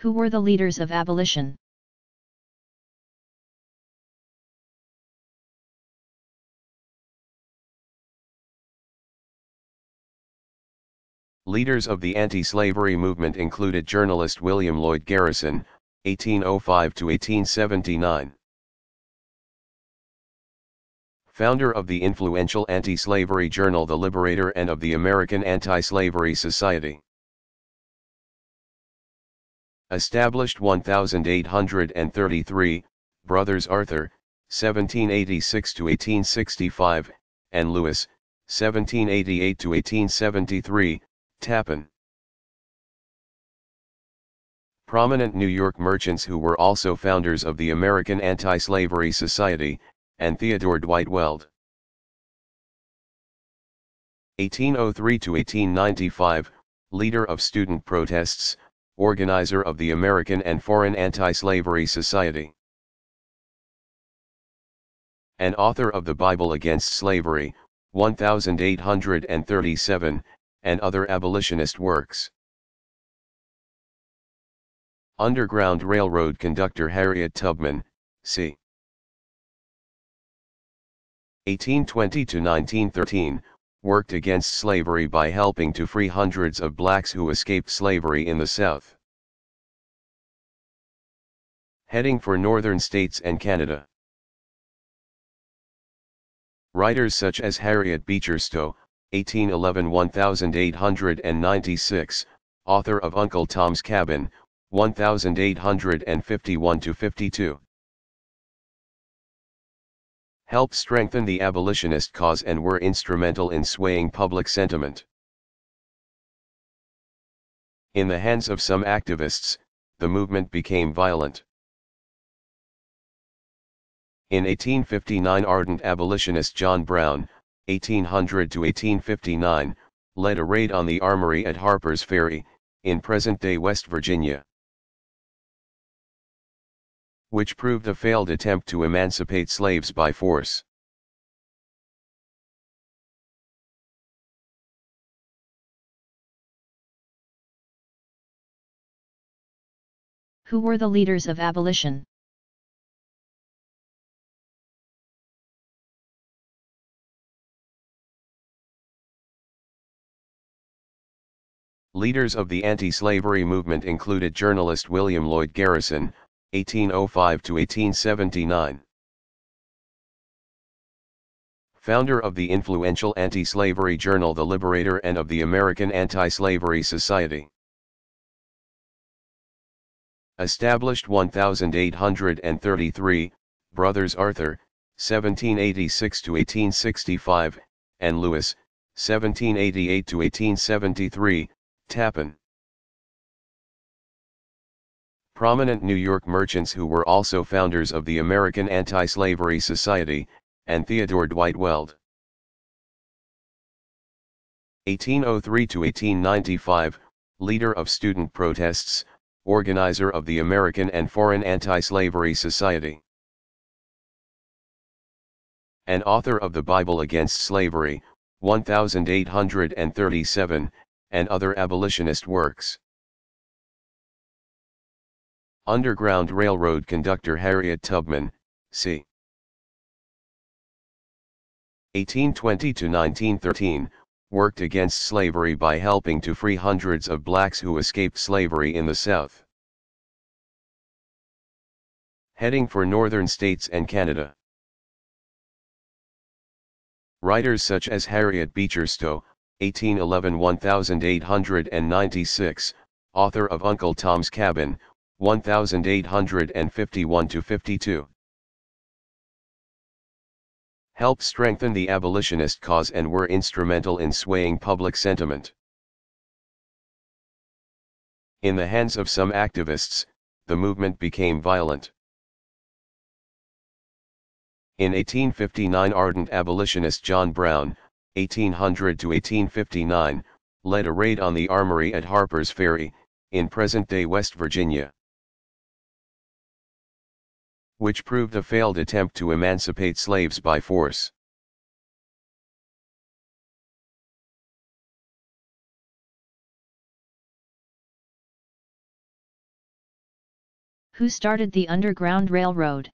Who were the leaders of abolition? Leaders of the anti-slavery movement included journalist William Lloyd Garrison, 1805 to 1879. Founder of the influential anti-slavery journal The Liberator and of the American Anti-Slavery Society. Established 1833, Brothers Arthur, 1786 to 1865, and Lewis, 1788 to 1873, Tappan. Prominent New York merchants who were also founders of the American Anti-Slavery Society, and Theodore Dwight Weld. 1803 to 1895, leader of student protests, organizer of the American and Foreign Anti-Slavery Society. An author of the Bible Against Slavery, 1837, and other abolitionist works. Underground Railroad conductor Harriet Tubman, c. 1820 to 1913, worked against slavery by helping to free hundreds of blacks who escaped slavery in the South. Heading for northern states and Canada. Writers such as Harriet Beecher Stowe, 1811-1896, author of Uncle Tom's Cabin, 1851-52. Helped strengthen the abolitionist cause and were instrumental in swaying public sentiment. In the hands of some activists, the movement became violent. In 1859 ardent abolitionist John Brown, 1800 to 1859, led a raid on the armory at Harper's Ferry, in present-day West Virginia. Which proved a failed attempt to emancipate slaves by force. Who were the leaders of abolition? Leaders of the anti-slavery movement included journalist William Lloyd Garrison, 1805 to 1879. Founder of the influential anti-slavery journal The Liberator and of the American Anti-Slavery Society. Established 1833, Brothers Arthur, 1786 to 1865, and Lewis, 1788 to 1873, Tappan. Prominent New York merchants who were also founders of the American Anti-Slavery Society, and Theodore Dwight Weld. 1803 to 1895, leader of student protests, organizer of the American and Foreign Anti-Slavery Society. And author of the Bible Against Slavery, 1837, and other abolitionist works. Underground Railroad conductor Harriet Tubman, c. 1820 to 1913, worked against slavery by helping to free hundreds of blacks who escaped slavery in the South. Heading for northern states and Canada. Writers such as Harriet Beecher Stowe, 1811-1896, author of Uncle Tom's Cabin, 1851-52. Helped strengthen the abolitionist cause and were instrumental in swaying public sentiment. In the hands of some activists, the movement became violent. In 1859 ardent abolitionist John Brown, 1800 to 1859, led a raid on the armory at Harper's Ferry, in present-day West Virginia. Which proved a failed attempt to emancipate slaves by force. Who started the Underground Railroad?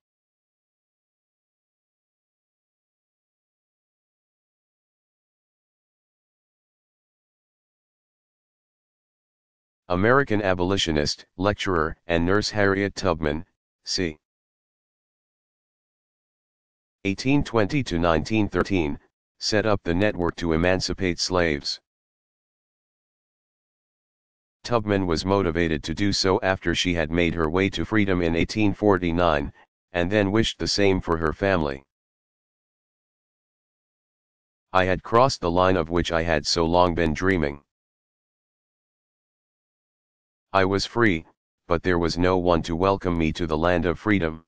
American abolitionist, lecturer, and nurse Harriet Tubman, c. 1820 to 1913, set up the network to emancipate slaves. Tubman was motivated to do so after she had made her way to freedom in 1849, and then wished the same for her family. I had crossed the line of which I had so long been dreaming. I was free, but there was no one to welcome me to the land of freedom.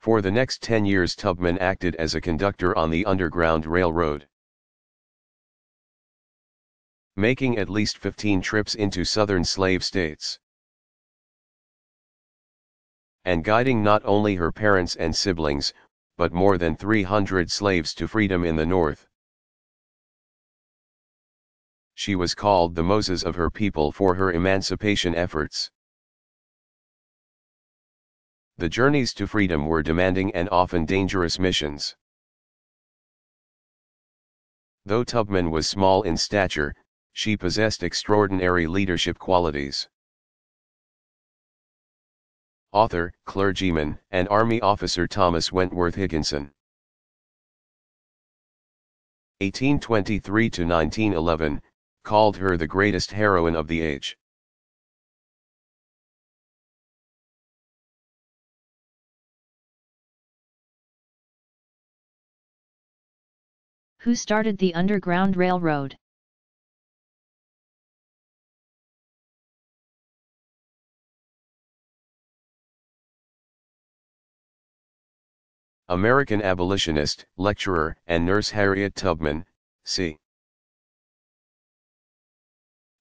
For the next 10 years Tubman acted as a conductor on the Underground Railroad. Making at least 15 trips into southern slave states. And guiding not only her parents and siblings, but more than 300 slaves to freedom in the North she was called the Moses of her people for her emancipation efforts. The journeys to freedom were demanding and often dangerous missions. Though Tubman was small in stature, she possessed extraordinary leadership qualities. Author, clergyman, and Army officer Thomas Wentworth Higginson 1823 to 1911, called her the greatest heroine of the age. Who started the Underground Railroad? American abolitionist, lecturer, and nurse Harriet Tubman, c.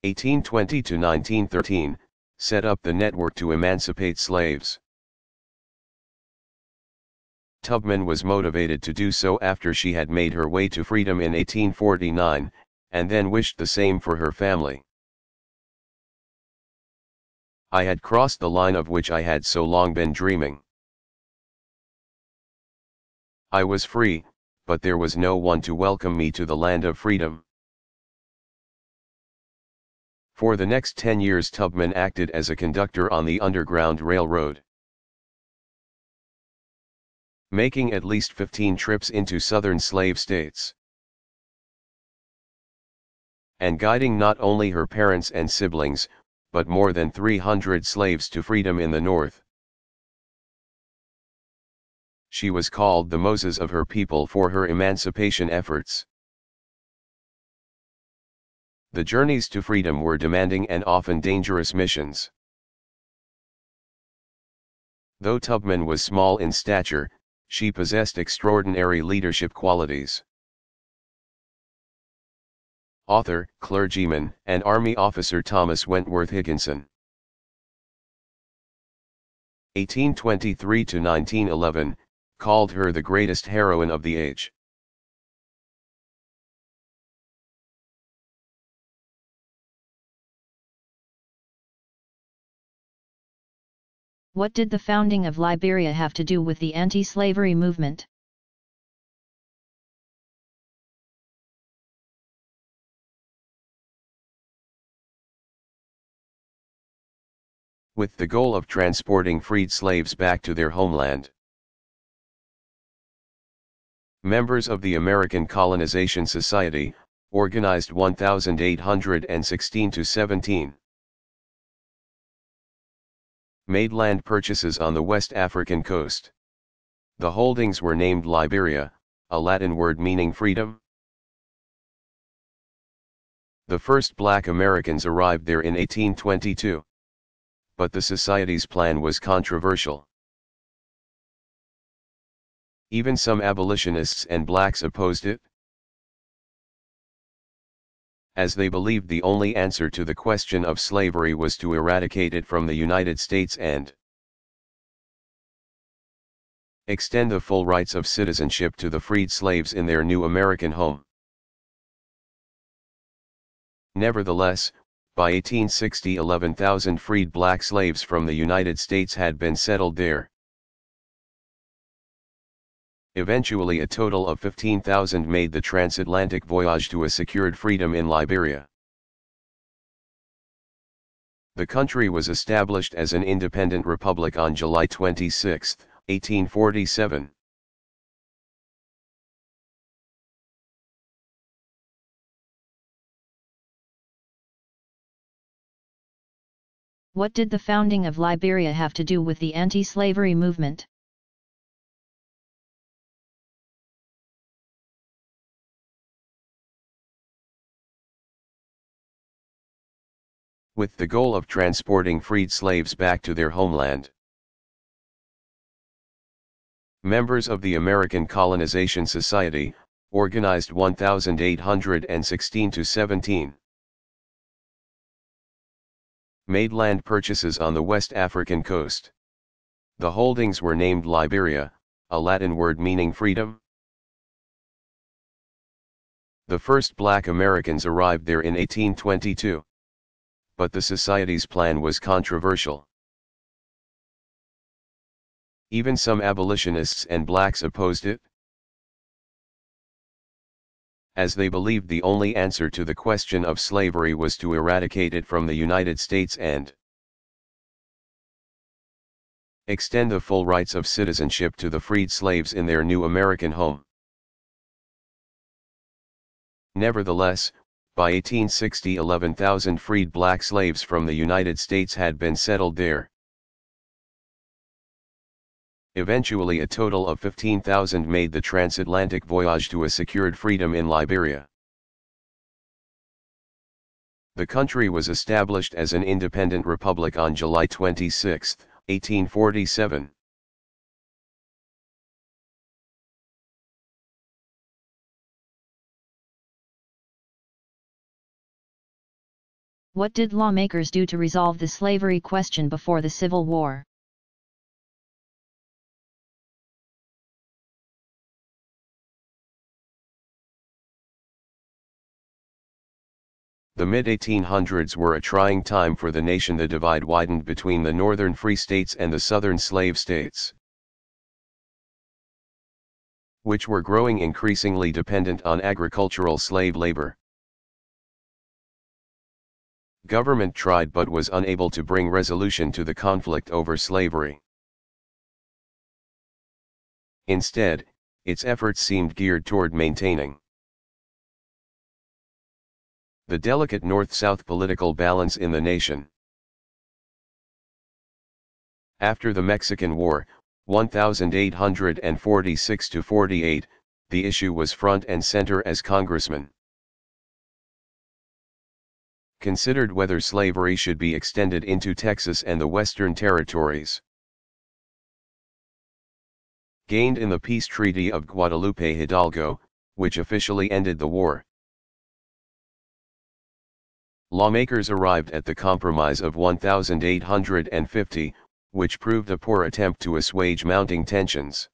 1820 to 1913, set up the network to emancipate slaves. Tubman was motivated to do so after she had made her way to freedom in 1849, and then wished the same for her family. I had crossed the line of which I had so long been dreaming. I was free, but there was no one to welcome me to the land of freedom. For the next 10 years Tubman acted as a conductor on the Underground Railroad. Making at least 15 trips into southern slave states. And guiding not only her parents and siblings, but more than 300 slaves to freedom in the North. She was called the Moses of her people for her emancipation efforts. The journeys to freedom were demanding and often dangerous missions. Though Tubman was small in stature, she possessed extraordinary leadership qualities. Author, clergyman, and Army officer Thomas Wentworth Higginson 1823 to 1911, called her the greatest heroine of the age. What did the founding of Liberia have to do with the anti-slavery movement? With the goal of transporting freed slaves back to their homeland. Members of the American Colonization Society, organized 1816 to 17 made land purchases on the West African coast. The holdings were named Liberia, a Latin word meaning freedom. The first black Americans arrived there in 1822. But the Society's plan was controversial. Even some abolitionists and blacks opposed it as they believed the only answer to the question of slavery was to eradicate it from the United States and extend the full rights of citizenship to the freed slaves in their new American home. Nevertheless, By 1860 11,000 freed black slaves from the United States had been settled there. Eventually a total of 15,000 made the transatlantic voyage to a secured freedom in Liberia. The country was established as an independent republic on July 26, 1847. What did the founding of Liberia have to do with the anti-slavery movement? With the goal of transporting freed slaves back to their homeland. Members of the American Colonization Society, organized 1816 to 17. Made land purchases on the West African coast. The holdings were named Liberia, a Latin word meaning freedom. The first black Americans arrived there in 1822 but the Society's plan was controversial. Even some abolitionists and blacks opposed it. As they believed the only answer to the question of slavery was to eradicate it from the United States and extend the full rights of citizenship to the freed slaves in their new American home. Nevertheless, by 1860 11,000 freed black slaves from the United States had been settled there. Eventually a total of 15,000 made the transatlantic voyage to a secured freedom in Liberia. The country was established as an independent republic on July 26, 1847. What did lawmakers do to resolve the slavery question before the Civil War? The mid-1800s were a trying time for the nation the divide widened between the northern free states and the southern slave states. Which were growing increasingly dependent on agricultural slave labor. Government tried but was unable to bring resolution to the conflict over slavery. Instead, its efforts seemed geared toward maintaining the delicate North-South political balance in the nation. After the Mexican War, 1846-48, the issue was front and center as congressman considered whether slavery should be extended into Texas and the Western Territories. Gained in the peace treaty of Guadalupe Hidalgo, which officially ended the war. Lawmakers arrived at the compromise of 1850, which proved a poor attempt to assuage mounting tensions.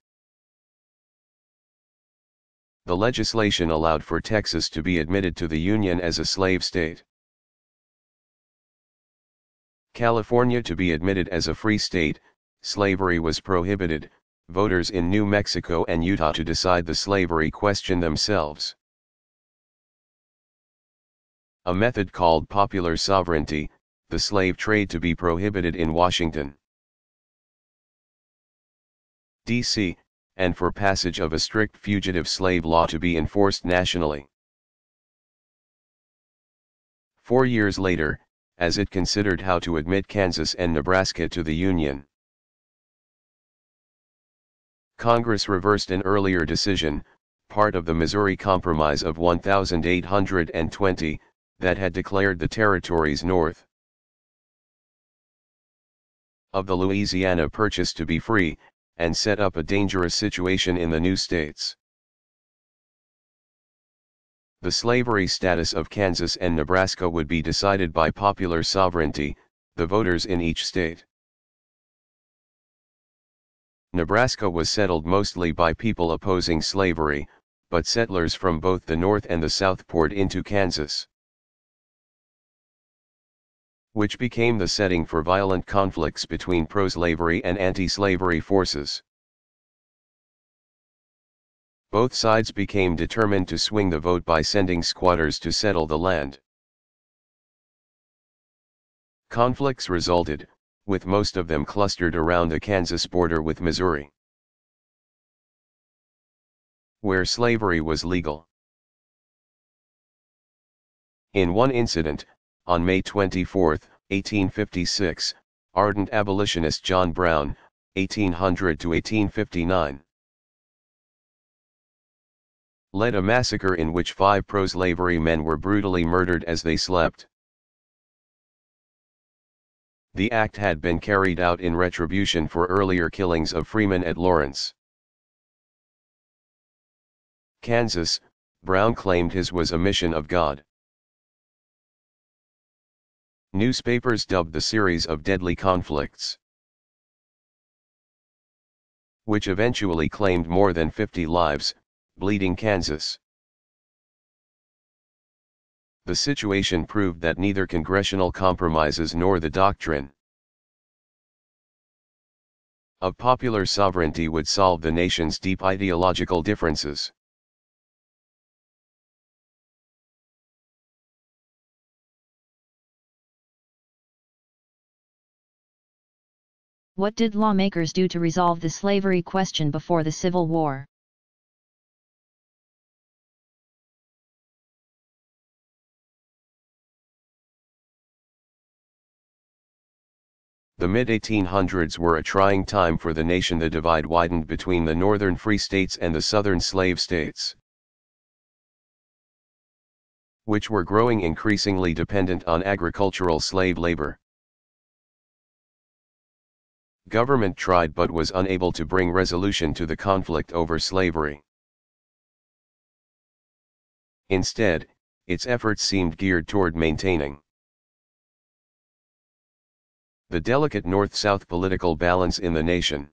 The legislation allowed for Texas to be admitted to the Union as a slave state. California to be admitted as a free state, slavery was prohibited, voters in New Mexico and Utah to decide the slavery question themselves. A method called popular sovereignty, the slave trade to be prohibited in Washington, D.C., and for passage of a strict fugitive slave law to be enforced nationally. Four years later, as it considered how to admit Kansas and Nebraska to the Union. Congress reversed an earlier decision, part of the Missouri Compromise of 1820, that had declared the territories north of the Louisiana Purchase to be free, and set up a dangerous situation in the new states. The slavery status of Kansas and Nebraska would be decided by popular sovereignty, the voters in each state. Nebraska was settled mostly by people opposing slavery, but settlers from both the North and the South poured into Kansas. which became the setting for violent conflicts between pro-slavery and anti-slavery forces. Both sides became determined to swing the vote by sending squatters to settle the land. Conflicts resulted, with most of them clustered around the Kansas border with Missouri, where slavery was legal. In one incident, on May 24, 1856, ardent abolitionist John Brown, 1800 to 1859, led a massacre in which five pro-slavery men were brutally murdered as they slept. The act had been carried out in retribution for earlier killings of freemen at Lawrence. Kansas, Brown claimed his was a mission of God. Newspapers dubbed the series of deadly conflicts, which eventually claimed more than 50 lives, Bleeding Kansas. The situation proved that neither congressional compromises nor the doctrine of popular sovereignty would solve the nation's deep ideological differences. What did lawmakers do to resolve the slavery question before the Civil War? The mid-1800s were a trying time for the nation the divide widened between the northern free states and the southern slave states, which were growing increasingly dependent on agricultural slave labor. Government tried but was unable to bring resolution to the conflict over slavery. Instead, its efforts seemed geared toward maintaining the delicate North-South political balance in the nation.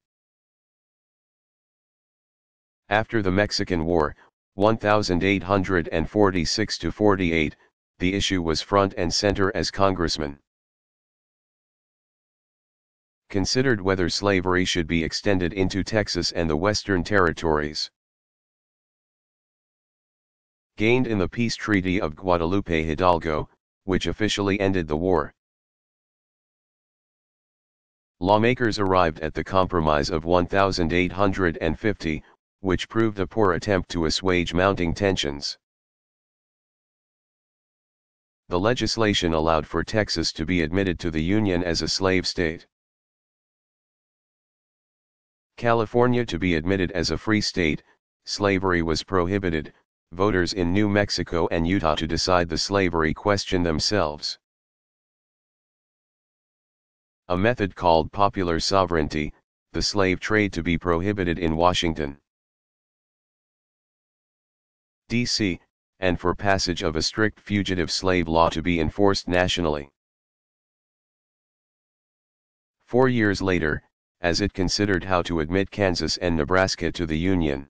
After the Mexican War, 1846-48, the issue was front and center as congressman considered whether slavery should be extended into Texas and the Western Territories. Gained in the peace treaty of Guadalupe Hidalgo, which officially ended the war. Lawmakers arrived at the compromise of 1850, which proved a poor attempt to assuage mounting tensions. The legislation allowed for Texas to be admitted to the Union as a slave state. California to be admitted as a free state, slavery was prohibited, voters in New Mexico and Utah to decide the slavery question themselves. A method called popular sovereignty, the slave trade to be prohibited in Washington, D.C., and for passage of a strict fugitive slave law to be enforced nationally. Four years later, as it considered how to admit Kansas and Nebraska to the Union.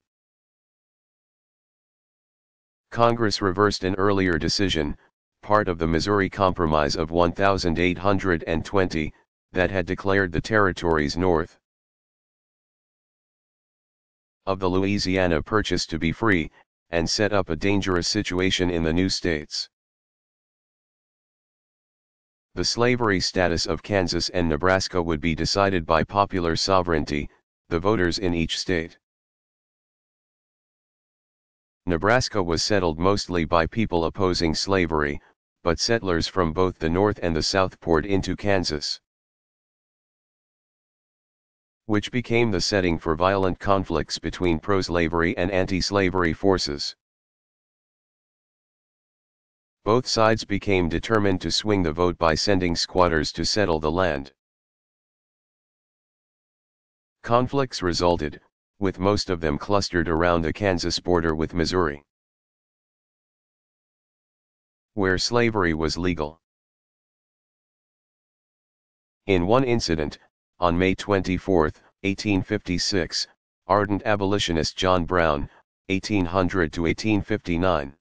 Congress reversed an earlier decision, part of the Missouri Compromise of 1820, that had declared the territories north of the Louisiana Purchase to be free, and set up a dangerous situation in the new states. The slavery status of Kansas and Nebraska would be decided by popular sovereignty, the voters in each state. Nebraska was settled mostly by people opposing slavery, but settlers from both the North and the South poured into Kansas. Which became the setting for violent conflicts between pro-slavery and anti-slavery forces. Both sides became determined to swing the vote by sending squatters to settle the land. Conflicts resulted, with most of them clustered around the Kansas border with Missouri, where slavery was legal. In one incident, on May 24, 1856, ardent abolitionist John Brown, 1800 to 1859,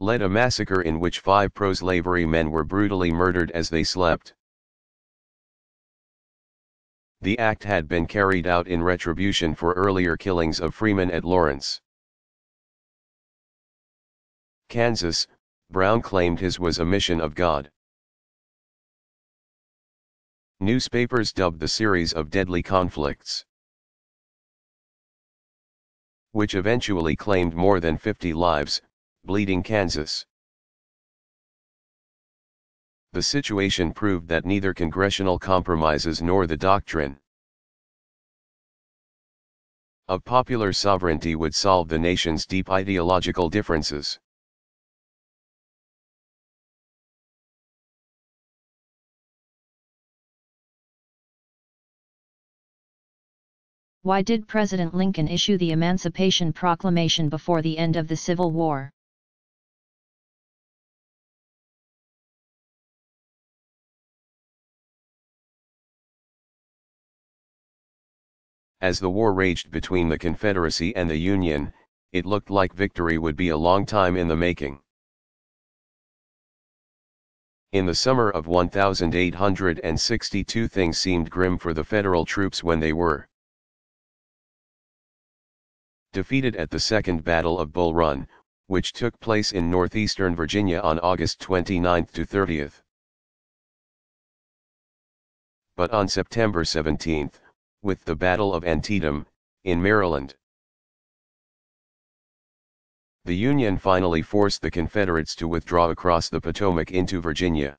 led a massacre in which five pro-slavery men were brutally murdered as they slept. The act had been carried out in retribution for earlier killings of freemen at Lawrence. Kansas, Brown claimed his was a mission of God. Newspapers dubbed the series of deadly conflicts, which eventually claimed more than 50 lives, Bleeding Kansas. The situation proved that neither congressional compromises nor the doctrine of popular sovereignty would solve the nation's deep ideological differences. Why did President Lincoln issue the Emancipation Proclamation before the end of the Civil War? As the war raged between the Confederacy and the Union, it looked like victory would be a long time in the making. In the summer of 1862 things seemed grim for the Federal troops when they were defeated at the Second Battle of Bull Run, which took place in northeastern Virginia on August 29 to 30. But on September 17, with the Battle of Antietam, in Maryland, the Union finally forced the Confederates to withdraw across the Potomac into Virginia.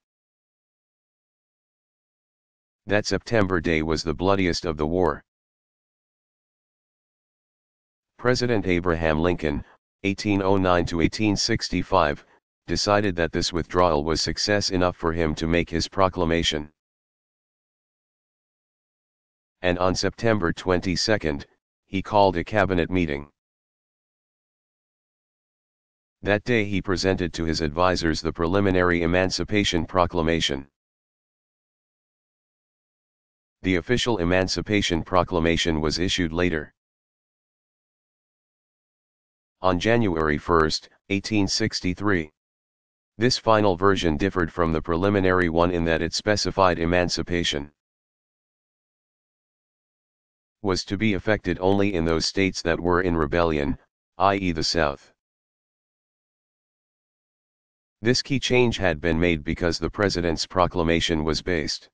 That September day was the bloodiest of the war. President Abraham Lincoln, 1809-1865, decided that this withdrawal was success enough for him to make his proclamation. And on September 22, he called a cabinet meeting. That day he presented to his advisers the preliminary Emancipation Proclamation. The official Emancipation Proclamation was issued later. On January 1, 1863. This final version differed from the preliminary one in that it specified emancipation was to be effected only in those states that were in rebellion, i.e. the South. This key change had been made because the President's proclamation was based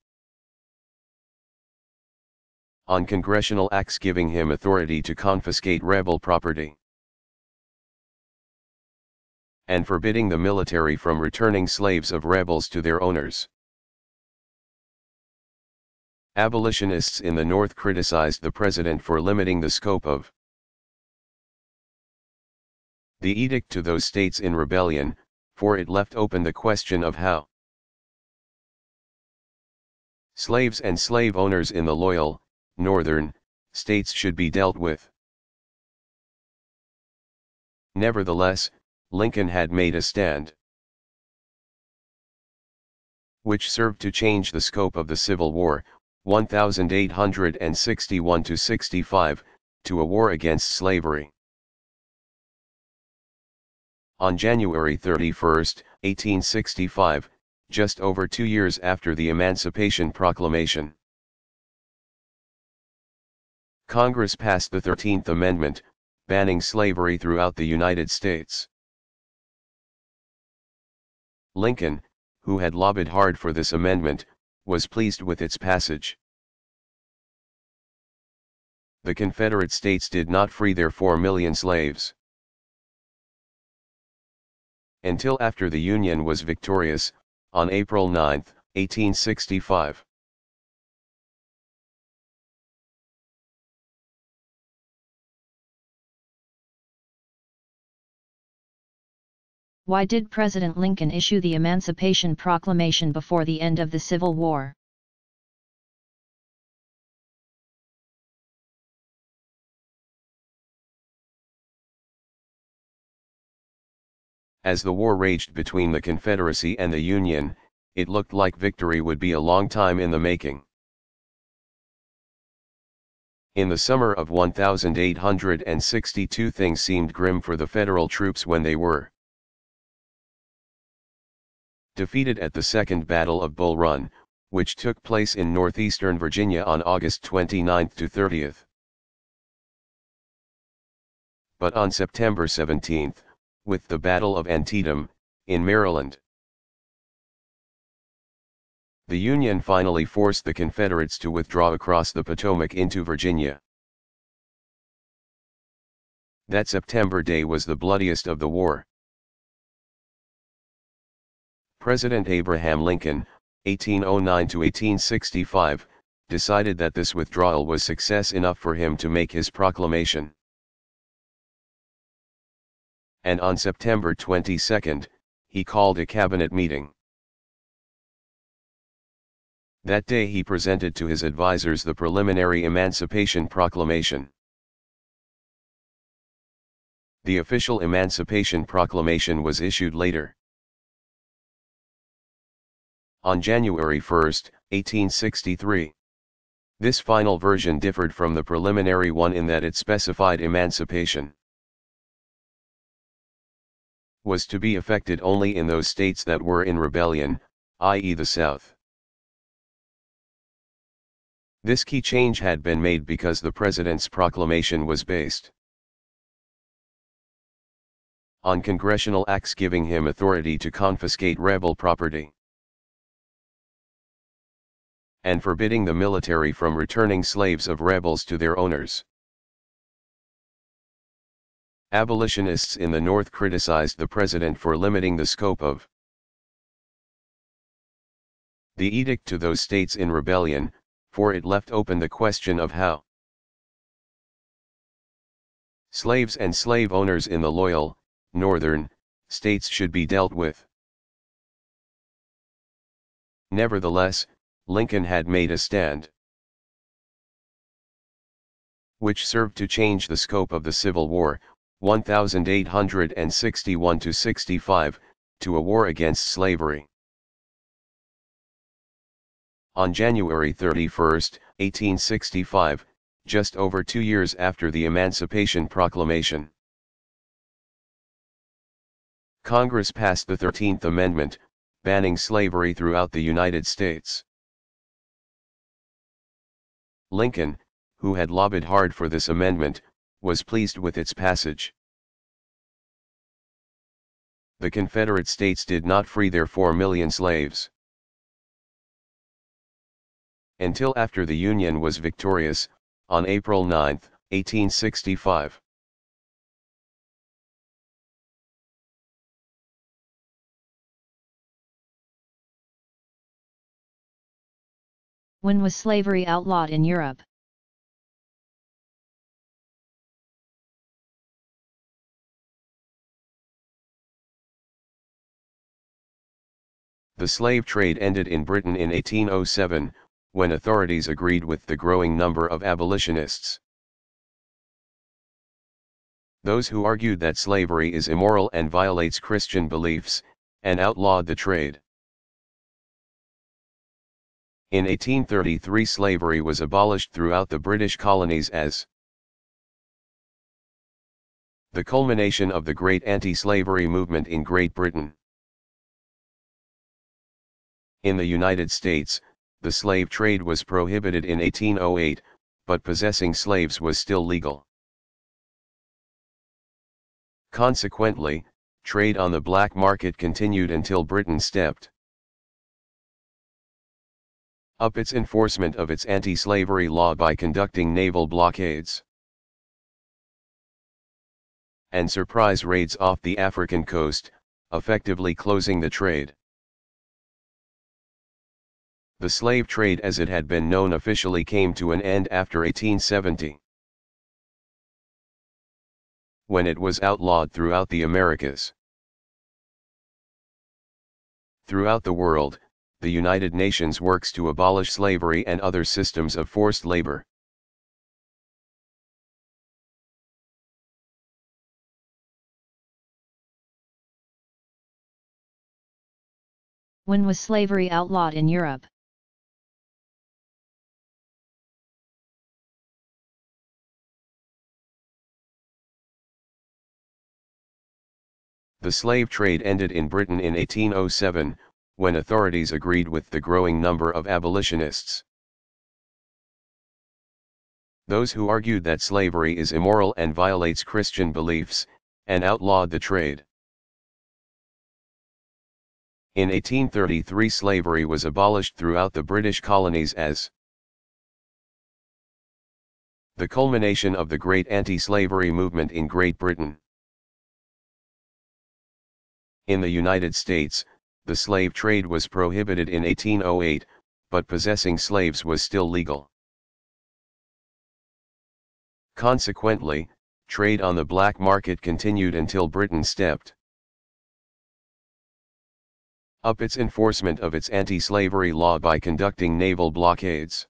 on congressional acts giving him authority to confiscate rebel property and forbidding the military from returning slaves of rebels to their owners. Abolitionists in the North criticized the president for limiting the scope of the edict to those states in rebellion, for it left open the question of how slaves and slave owners in the loyal, northern, states should be dealt with. Nevertheless, Lincoln had made a stand which served to change the scope of the Civil War, 1861 to 65, to a war against slavery. On January 31, 1865, just over two years after the Emancipation Proclamation, Congress passed the 13th Amendment, banning slavery throughout the United States. Lincoln, who had lobbied hard for this amendment, was pleased with its passage. The Confederate States did not free their 4 million slaves. Until after the Union was victorious, on April 9, 1865. Why did President Lincoln issue the Emancipation Proclamation before the end of the Civil War? As the war raged between the Confederacy and the Union, it looked like victory would be a long time in the making. In the summer of 1862 things seemed grim for the Federal troops when they were defeated at the Second Battle of Bull Run, which took place in northeastern Virginia on August 29 to 30. But on September 17, with the Battle of Antietam, in Maryland, the Union finally forced the Confederates to withdraw across the Potomac into Virginia. That September day was the bloodiest of the war. President Abraham Lincoln, 1809 to 1865, decided that this withdrawal was success enough for him to make his proclamation. And on September 22, he called a cabinet meeting. That day he presented to his advisers the preliminary Emancipation Proclamation. The official Emancipation Proclamation was issued later. On January 1, 1863. This final version differed from the preliminary one in that it specified emancipation was to be effected only in those states that were in rebellion, i.e. the South. This key change had been made because the President's proclamation was based on congressional acts giving him authority to confiscate rebel property and forbidding the military from returning slaves of rebels to their owners. Abolitionists in the North criticized the president for limiting the scope of the edict to those states in rebellion, for it left open the question of how slaves and slave owners in the loyal, northern, states should be dealt with. Nevertheless, Lincoln had made a stand which served to change the scope of the Civil War, 1861 65, to a war against slavery. On January 31, 1865, just over two years after the Emancipation Proclamation, Congress passed the 13th Amendment, banning slavery throughout the United States. Lincoln, who had lobbied hard for this amendment, was pleased with its passage. The Confederate States did not free their four million slaves until after the Union was victorious, on April 9, 1865. When was slavery outlawed in Europe? The slave trade ended in Britain in 1807, when authorities agreed with the growing number of abolitionists. Those who argued that slavery is immoral and violates Christian beliefs, and outlawed the trade. In 1833 slavery was abolished throughout the British colonies as the culmination of the great anti-slavery movement in Great Britain. In the United States, the slave trade was prohibited in 1808, but possessing slaves was still legal. Consequently, trade on the black market continued until Britain stepped up its enforcement of its anti-slavery law by conducting naval blockades and surprise raids off the African coast, effectively closing the trade. The slave trade as it had been known officially came to an end after 1870. When it was outlawed throughout the Americas. Throughout the world, the United Nations works to abolish slavery and other systems of forced labor. When was slavery outlawed in Europe? The slave trade ended in Britain in 1807, when authorities agreed with the growing number of abolitionists. Those who argued that slavery is immoral and violates Christian beliefs, and outlawed the trade. In 1833 slavery was abolished throughout the British colonies as the culmination of the great anti-slavery movement in Great Britain. In the United States, the slave trade was prohibited in 1808, but possessing slaves was still legal. Consequently, trade on the black market continued until Britain stepped up its enforcement of its anti-slavery law by conducting naval blockades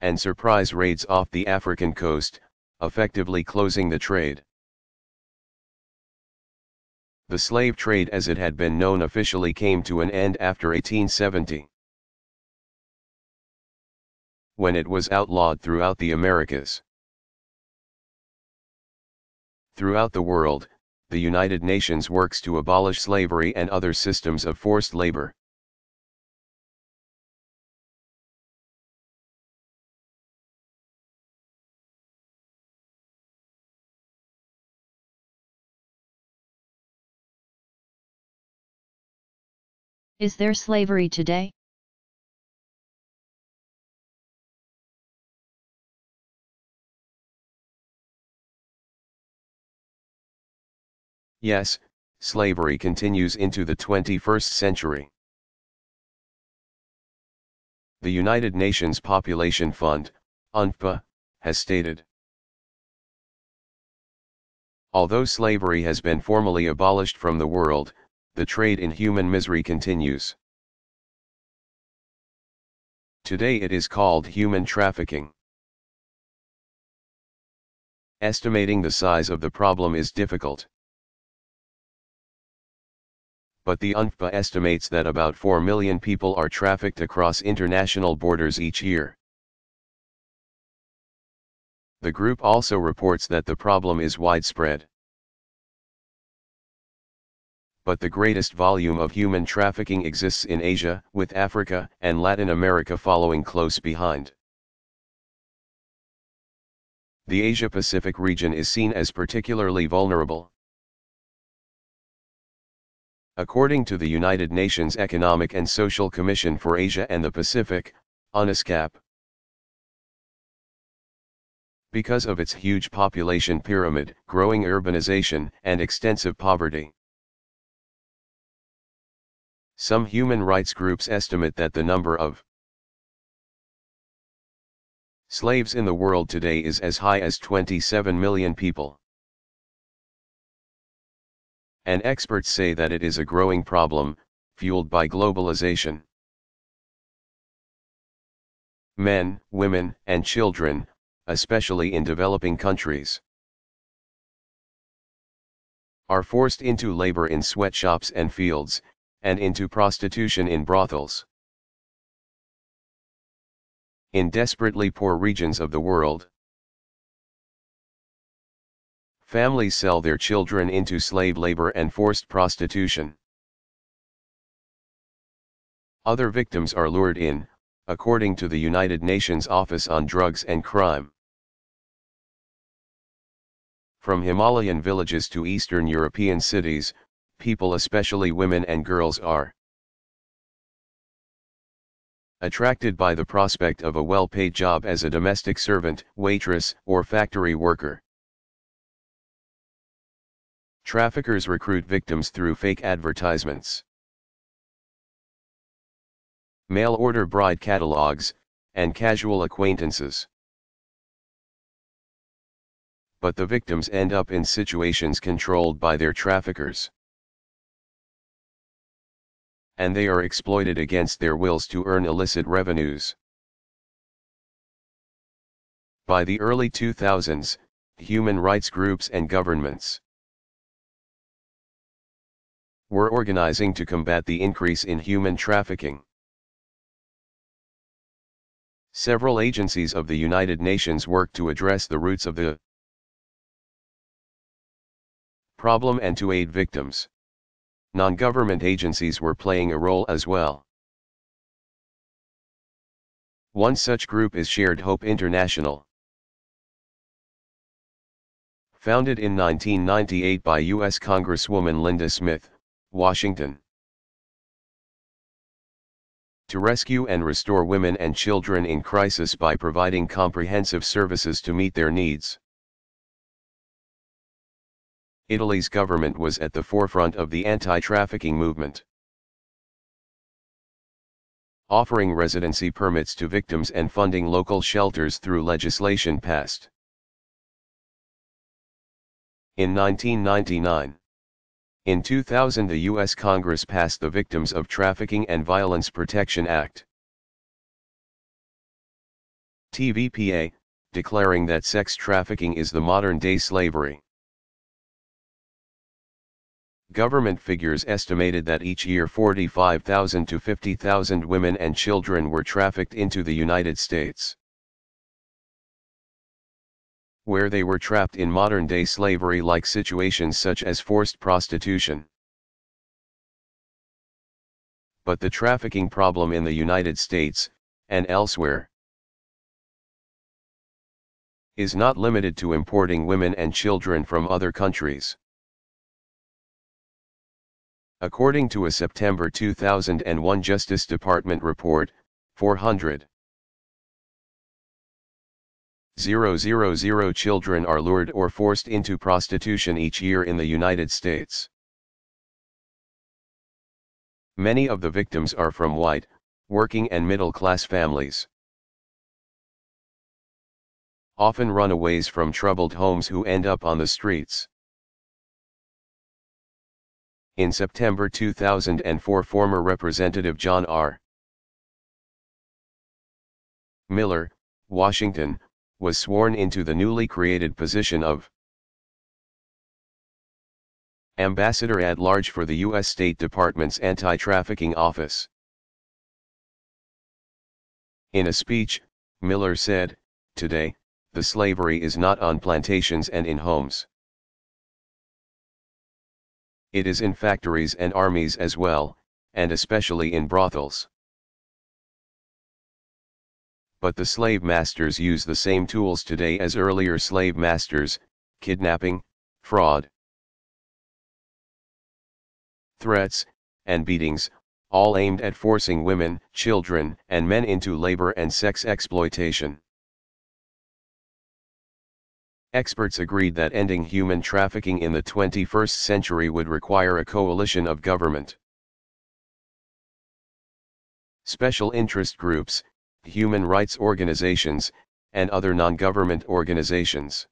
and surprise raids off the African coast, effectively closing the trade. The slave trade as it had been known officially came to an end after 1870. When it was outlawed throughout the Americas. Throughout the world, the United Nations works to abolish slavery and other systems of forced labor. Is there slavery today? Yes, slavery continues into the 21st century. The United Nations Population Fund, UNFPA, has stated. Although slavery has been formally abolished from the world, the trade in human misery continues. Today it is called human trafficking. Estimating the size of the problem is difficult but the UNFPA estimates that about 4 million people are trafficked across international borders each year. The group also reports that the problem is widespread. But the greatest volume of human trafficking exists in Asia, with Africa and Latin America following close behind. The Asia-Pacific region is seen as particularly vulnerable. According to the United Nations Economic and Social Commission for Asia and the Pacific, UNESCAP, because of its huge population pyramid, growing urbanization, and extensive poverty. Some human rights groups estimate that the number of slaves in the world today is as high as 27 million people and experts say that it is a growing problem, fueled by globalization. Men, women, and children, especially in developing countries, are forced into labor in sweatshops and fields, and into prostitution in brothels. In desperately poor regions of the world, Families sell their children into slave labor and forced prostitution. Other victims are lured in, according to the United Nations Office on Drugs and Crime. From Himalayan villages to Eastern European cities, people especially women and girls are attracted by the prospect of a well-paid job as a domestic servant, waitress, or factory worker. Traffickers recruit victims through fake advertisements. Mail order bride catalogs, and casual acquaintances. But the victims end up in situations controlled by their traffickers. And they are exploited against their wills to earn illicit revenues. By the early 2000s, human rights groups and governments were organizing to combat the increase in human trafficking. Several agencies of the United Nations work to address the roots of the problem and to aid victims. Non-government agencies were playing a role as well. One such group is Shared Hope International. Founded in 1998 by U.S. Congresswoman Linda Smith, Washington. To rescue and restore women and children in crisis by providing comprehensive services to meet their needs. Italy's government was at the forefront of the anti-trafficking movement. Offering residency permits to victims and funding local shelters through legislation passed. In 1999. In 2000 the U.S. Congress passed the Victims of Trafficking and Violence Protection Act. TVPA, declaring that sex trafficking is the modern-day slavery. Government figures estimated that each year 45,000 to 50,000 women and children were trafficked into the United States. Where they were trapped in modern-day slavery-like situations such as forced prostitution. But the trafficking problem in the United States, and elsewhere, is not limited to importing women and children from other countries. According to a September 2001 Justice Department report, 400 000 children are lured or forced into prostitution each year in the United States. Many of the victims are from white, working and middle-class families. Often runaways from troubled homes who end up on the streets. In September 2004 former Representative John R. Miller, Washington, was sworn into the newly created position of Ambassador at Large for the U.S. State Department's Anti-Trafficking Office. In a speech, Miller said, Today, the slavery is not on plantations and in homes. It is in factories and armies as well, and especially in brothels. But the slave masters use the same tools today as earlier slave masters, kidnapping, fraud, threats, and beatings, all aimed at forcing women, children, and men into labor and sex exploitation. Experts agreed that ending human trafficking in the 21st century would require a coalition of government, special interest groups, human rights organizations, and other non-government organizations.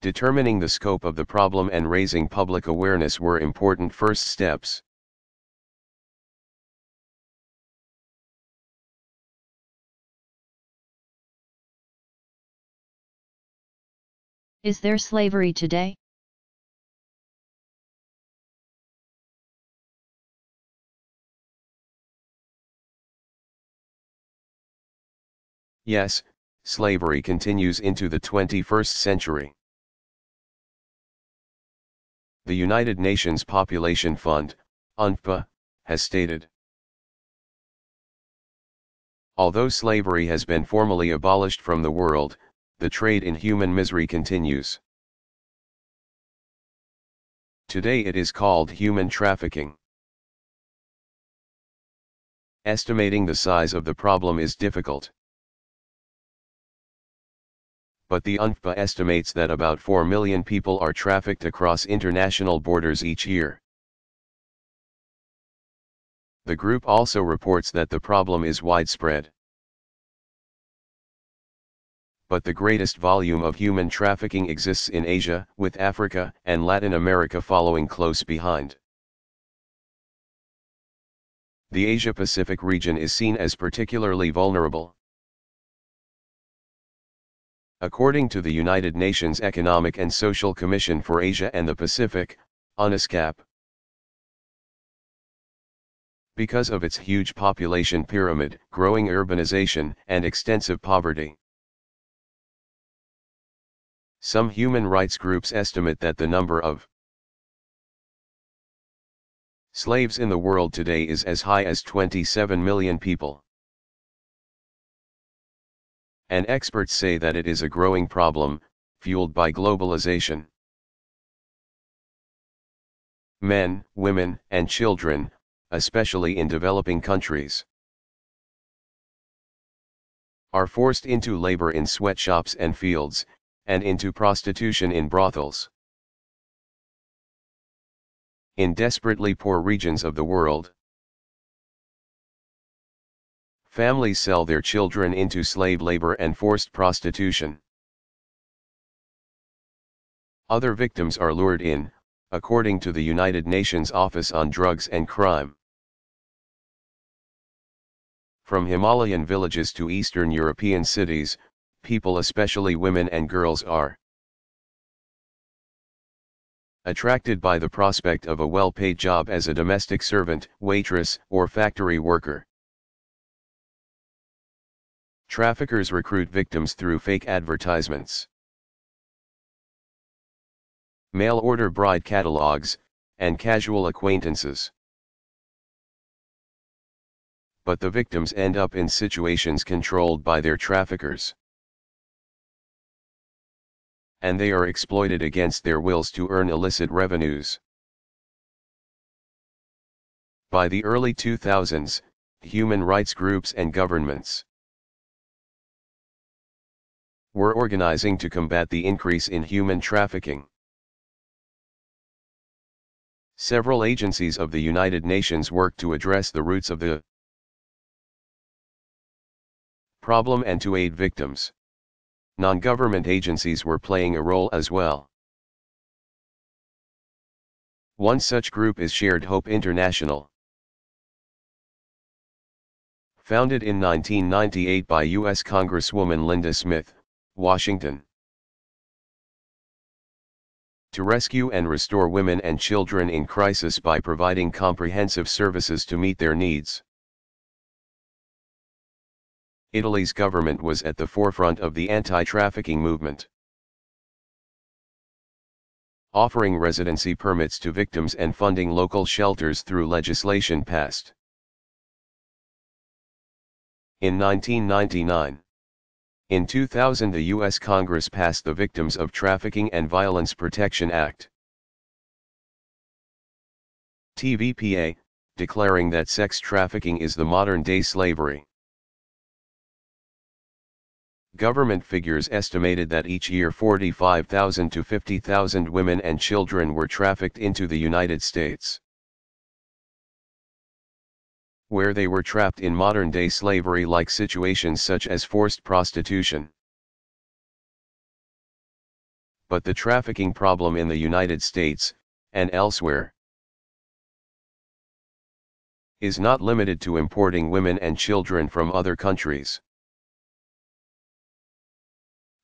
Determining the scope of the problem and raising public awareness were important first steps. Is there slavery today? Yes, slavery continues into the 21st century. The United Nations Population Fund, UNFPA, has stated. Although slavery has been formally abolished from the world, the trade in human misery continues. Today it is called human trafficking. Estimating the size of the problem is difficult. But the UNFPA estimates that about 4 million people are trafficked across international borders each year. The group also reports that the problem is widespread but the greatest volume of human trafficking exists in Asia, with Africa and Latin America following close behind. The Asia-Pacific region is seen as particularly vulnerable. According to the United Nations Economic and Social Commission for Asia and the Pacific, UNESCAP, because of its huge population pyramid, growing urbanization, and extensive poverty. Some human rights groups estimate that the number of Slaves in the world today is as high as 27 million people. And experts say that it is a growing problem, fueled by globalization. Men, women, and children, especially in developing countries, are forced into labor in sweatshops and fields, and into prostitution in brothels. In desperately poor regions of the world, families sell their children into slave labor and forced prostitution. Other victims are lured in, according to the United Nations Office on Drugs and Crime. From Himalayan villages to Eastern European cities, people especially women and girls are attracted by the prospect of a well-paid job as a domestic servant, waitress, or factory worker. Traffickers recruit victims through fake advertisements. Mail-order bride catalogs, and casual acquaintances but the victims end up in situations controlled by their traffickers. And they are exploited against their wills to earn illicit revenues. By the early 2000s, human rights groups and governments were organizing to combat the increase in human trafficking. Several agencies of the United Nations work to address the roots of the problem and to aid victims. Non-government agencies were playing a role as well. One such group is Shared Hope International. Founded in 1998 by U.S. Congresswoman Linda Smith, Washington. To rescue and restore women and children in crisis by providing comprehensive services to meet their needs. Italy's government was at the forefront of the anti-trafficking movement. Offering residency permits to victims and funding local shelters through legislation passed. In 1999. In 2000 the U.S. Congress passed the Victims of Trafficking and Violence Protection Act. TVPA, declaring that sex trafficking is the modern-day slavery. Government figures estimated that each year 45,000 to 50,000 women and children were trafficked into the United States. Where they were trapped in modern-day slavery-like situations such as forced prostitution. But the trafficking problem in the United States, and elsewhere, is not limited to importing women and children from other countries.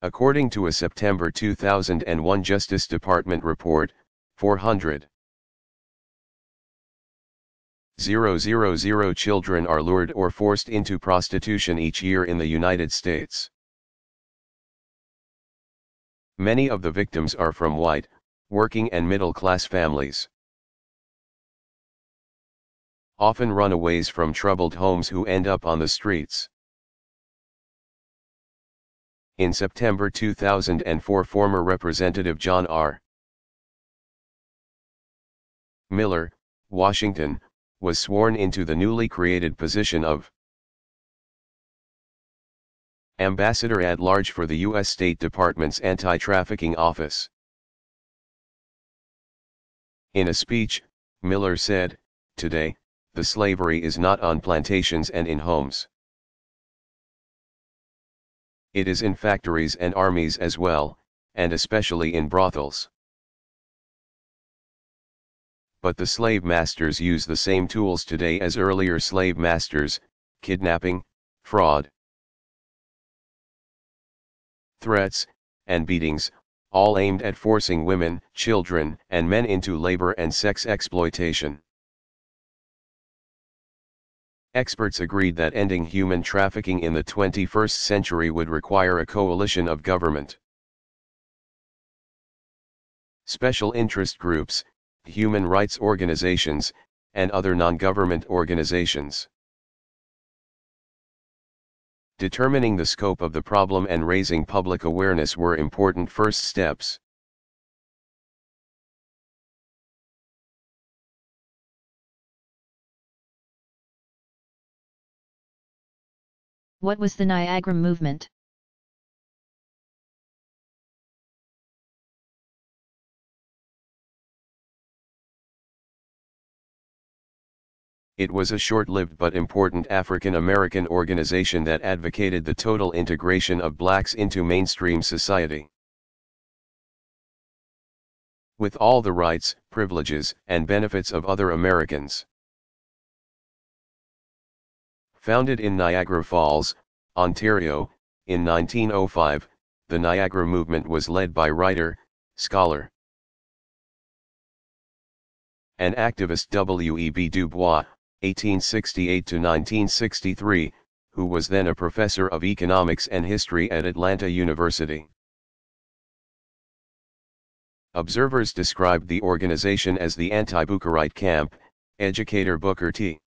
According to a September 2001 Justice Department report, 400 000 children are lured or forced into prostitution each year in the United States. Many of the victims are from white, working and middle-class families. Often runaways from troubled homes who end up on the streets. In September 2004 former Representative John R. Miller, Washington, was sworn into the newly created position of Ambassador at Large for the U.S. State Department's Anti-Trafficking Office. In a speech, Miller said, Today, the slavery is not on plantations and in homes. It is in factories and armies as well, and especially in brothels. But the slave masters use the same tools today as earlier slave masters, kidnapping, fraud, threats, and beatings, all aimed at forcing women, children, and men into labor and sex exploitation. Experts agreed that ending human trafficking in the 21st century would require a coalition of government, special interest groups, human rights organizations, and other non-government organizations. Determining the scope of the problem and raising public awareness were important first steps. What was the Niagara movement? It was a short-lived but important African American organization that advocated the total integration of blacks into mainstream society. With all the rights, privileges, and benefits of other Americans. Founded in Niagara Falls, Ontario, in 1905, the Niagara movement was led by writer, scholar, and activist W.E.B. Du Bois, 1868-1963, who was then a professor of economics and history at Atlanta University. Observers described the organization as the anti-Bookerite camp, educator Booker T.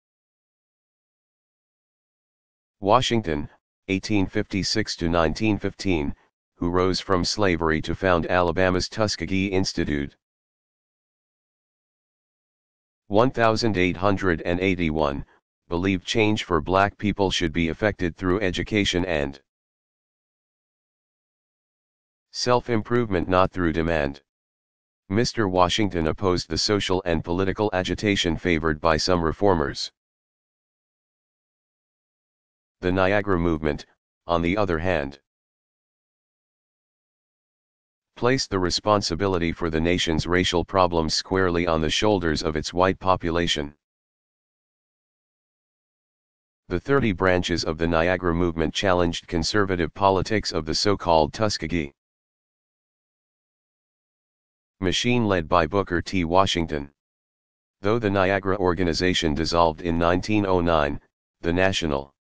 Washington, 1856 to 1915, who rose from slavery to found Alabama's Tuskegee Institute. 1881, believed change for black people should be effected through education and self-improvement not through demand. Mr. Washington opposed the social and political agitation favored by some reformers. The Niagara Movement, on the other hand, placed the responsibility for the nation's racial problems squarely on the shoulders of its white population. The 30 branches of the Niagara movement challenged conservative politics of the so-called Tuskegee machine led by Booker T. Washington. Though the Niagara organization dissolved in 1909, the National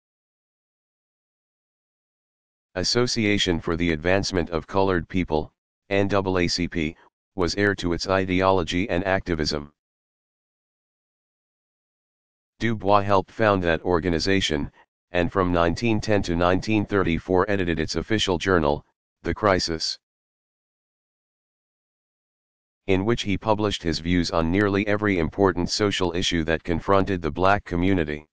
Association for the Advancement of Colored People, NAACP, was heir to its ideology and activism. Du Bois helped found that organization, and from 1910 to 1934 edited its official journal, The Crisis, in which he published his views on nearly every important social issue that confronted the black community.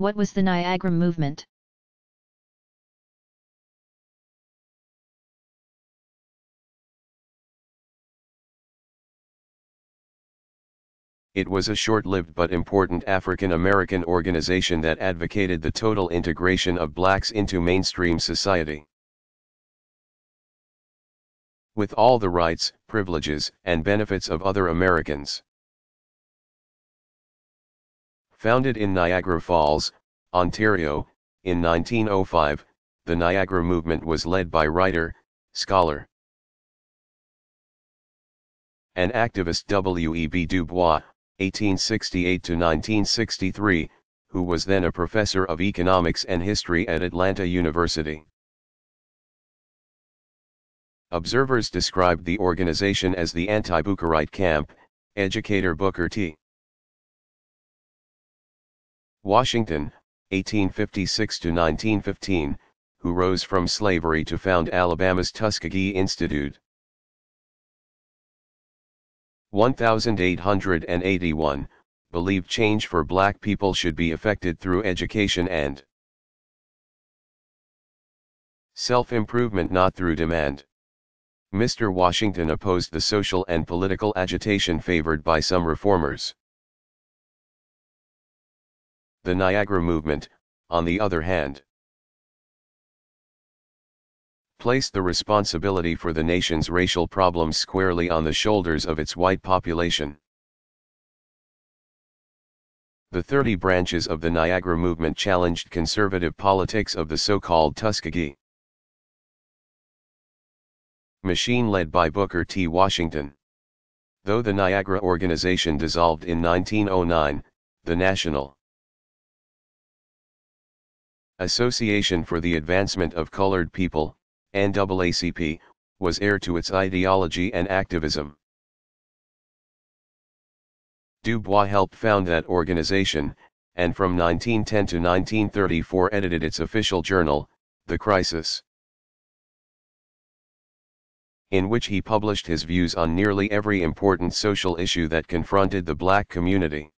What was the Niagara movement? It was a short-lived but important African American organization that advocated the total integration of blacks into mainstream society. With all the rights, privileges, and benefits of other Americans. Founded in Niagara Falls, Ontario, in 1905, the Niagara movement was led by writer, scholar, and activist W.E.B. Du Bois, 1868 to 1963, who was then a professor of economics and history at Atlanta University. Observers described the organization as the anti-Bookerite camp, educator Booker T. Washington, 1856 to 1915, who rose from slavery to found Alabama's Tuskegee Institute. 1881, believed change for black people should be effected through education and self-improvement not through demand. Mr. Washington opposed the social and political agitation favored by some reformers. The Niagara movement, on the other hand, placed the responsibility for the nation's racial problems squarely on the shoulders of its white population. The 30 branches of the Niagara movement challenged conservative politics of the so-called Tuskegee machine led by Booker T. Washington. Though the Niagara organization dissolved in 1909, the National Association for the Advancement of Colored People, NAACP, was heir to its ideology and activism. Du Bois helped found that organization, and from 1910 to 1934 edited its official journal, The Crisis, in which he published his views on nearly every important social issue that confronted the black community.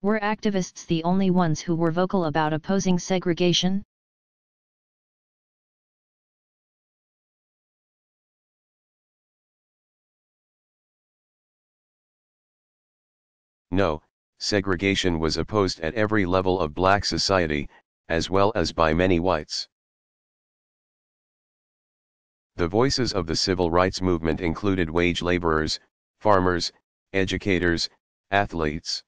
Were activists the only ones who were vocal about opposing segregation? No, segregation was opposed at every level of black society, as well as by many whites. The voices of the civil rights movement included wage laborers, farmers, educators, athletes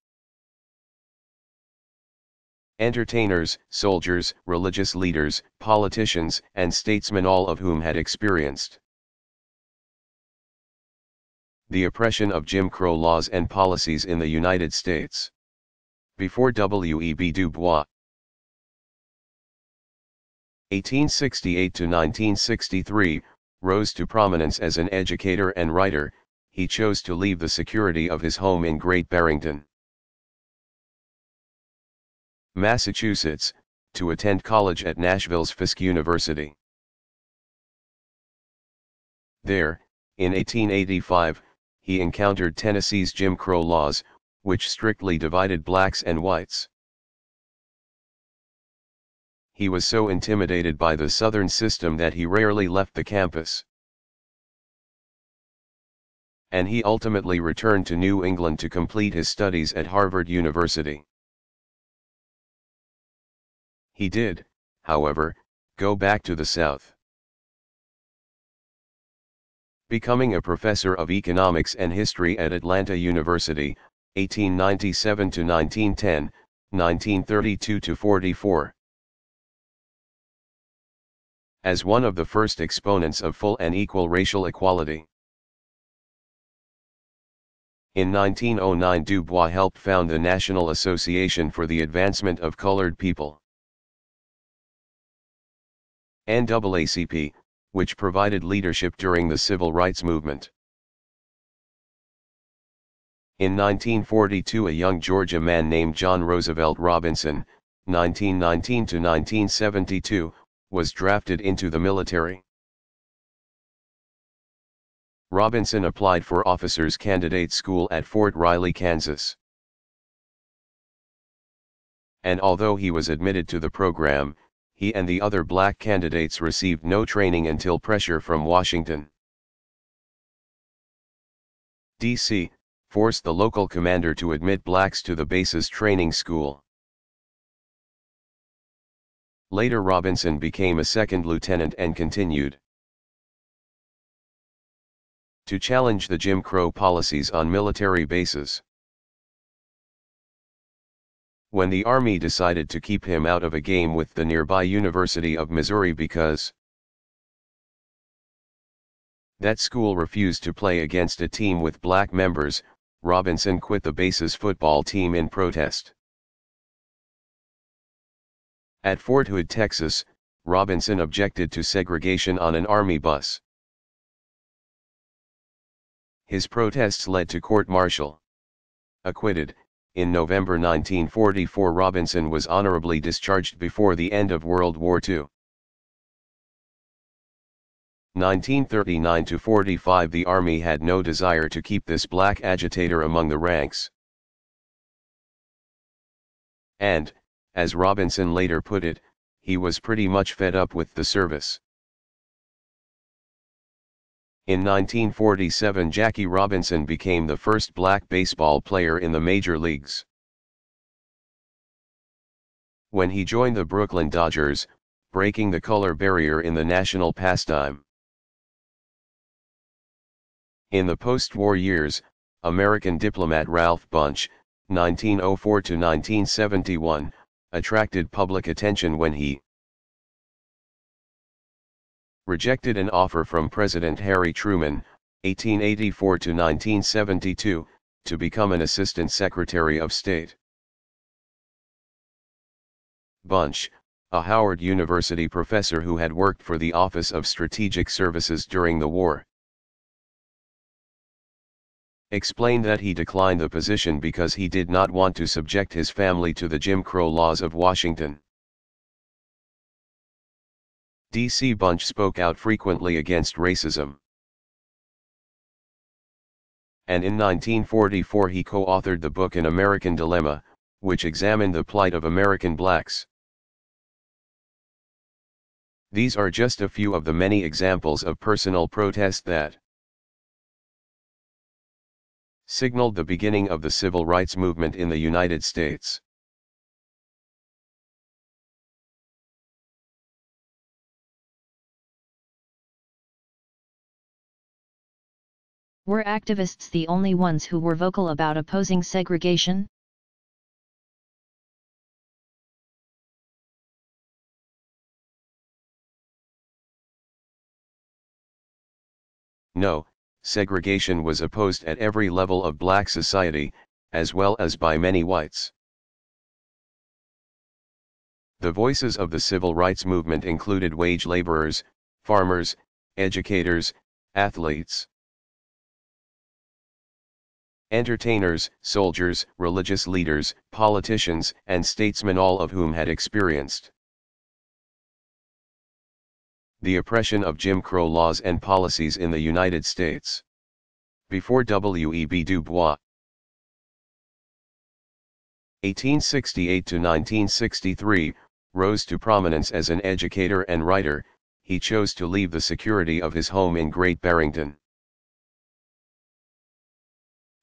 entertainers, soldiers, religious leaders, politicians, and statesmen all of whom had experienced the oppression of Jim Crow laws and policies in the United States. Before W. E. B. Du Bois 1868 to 1963, rose to prominence as an educator and writer, he chose to leave the security of his home in Great Barrington. Massachusetts, to attend college at Nashville's Fisk University. There, in 1885, he encountered Tennessee's Jim Crow laws, which strictly divided blacks and whites. He was so intimidated by the Southern system that he rarely left the campus. And he ultimately returned to New England to complete his studies at Harvard University. He did, however, go back to the South. Becoming a professor of economics and history at Atlanta University, 1897 to 1910, 1932 to 44. As one of the first exponents of full and equal racial equality. In 1909 Du Bois helped found the National Association for the Advancement of Colored People. NAACP, which provided leadership during the civil rights movement. In 1942 a young Georgia man named John Roosevelt Robinson, 1919 to 1972, was drafted into the military. Robinson applied for officers candidate school at Fort Riley, Kansas. And although he was admitted to the program, he and the other black candidates received no training until pressure from Washington. D.C., forced the local commander to admit blacks to the base's training school. Later Robinson became a second lieutenant and continued to challenge the Jim Crow policies on military bases. When the Army decided to keep him out of a game with the nearby University of Missouri because that school refused to play against a team with black members, Robinson quit the base's football team in protest. At Fort Hood, Texas, Robinson objected to segregation on an Army bus. His protests led to court-martial. Acquitted, in November 1944 Robinson was honorably discharged before the end of World War II. 1939-45 The Army had no desire to keep this black agitator among the ranks. And, as Robinson later put it, he was pretty much fed up with the service. In 1947 Jackie Robinson became the first black baseball player in the major leagues. When he joined the Brooklyn Dodgers, breaking the color barrier in the national pastime. In the post-war years, American diplomat Ralph Bunche, 1904-1971, attracted public attention when he rejected an offer from President Harry Truman, 1884 to 1972, to become an Assistant Secretary of State. Bunche, a Howard University professor who had worked for the Office of Strategic Services during the war. Explained that he declined the position because he did not want to subject his family to the Jim Crow laws of Washington. D.C. Bunche spoke out frequently against racism and in 1944 he co-authored the book An American Dilemma, which examined the plight of American blacks. These are just a few of the many examples of personal protest that signaled the beginning of the civil rights movement in the United States. Were activists the only ones who were vocal about opposing segregation? No, segregation was opposed at every level of black society, as well as by many whites. The voices of the civil rights movement included wage laborers, farmers, educators, athletes entertainers, soldiers, religious leaders, politicians, and statesmen all of whom had experienced the oppression of Jim Crow laws and policies in the United States. Before W. E. B. Du Bois 1868 to 1963, rose to prominence as an educator and writer, he chose to leave the security of his home in Great Barrington.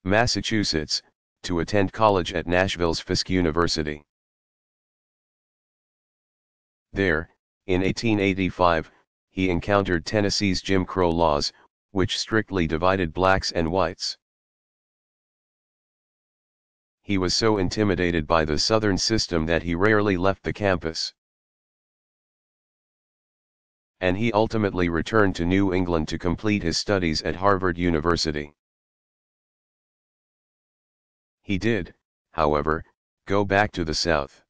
Massachusetts, to attend college at Nashville's Fisk University. There, in 1885, he encountered Tennessee's Jim Crow laws, which strictly divided blacks and whites. He was so intimidated by the Southern system that he rarely left the campus. And he ultimately returned to New England to complete his studies at Harvard University. He did, however, go back to the South.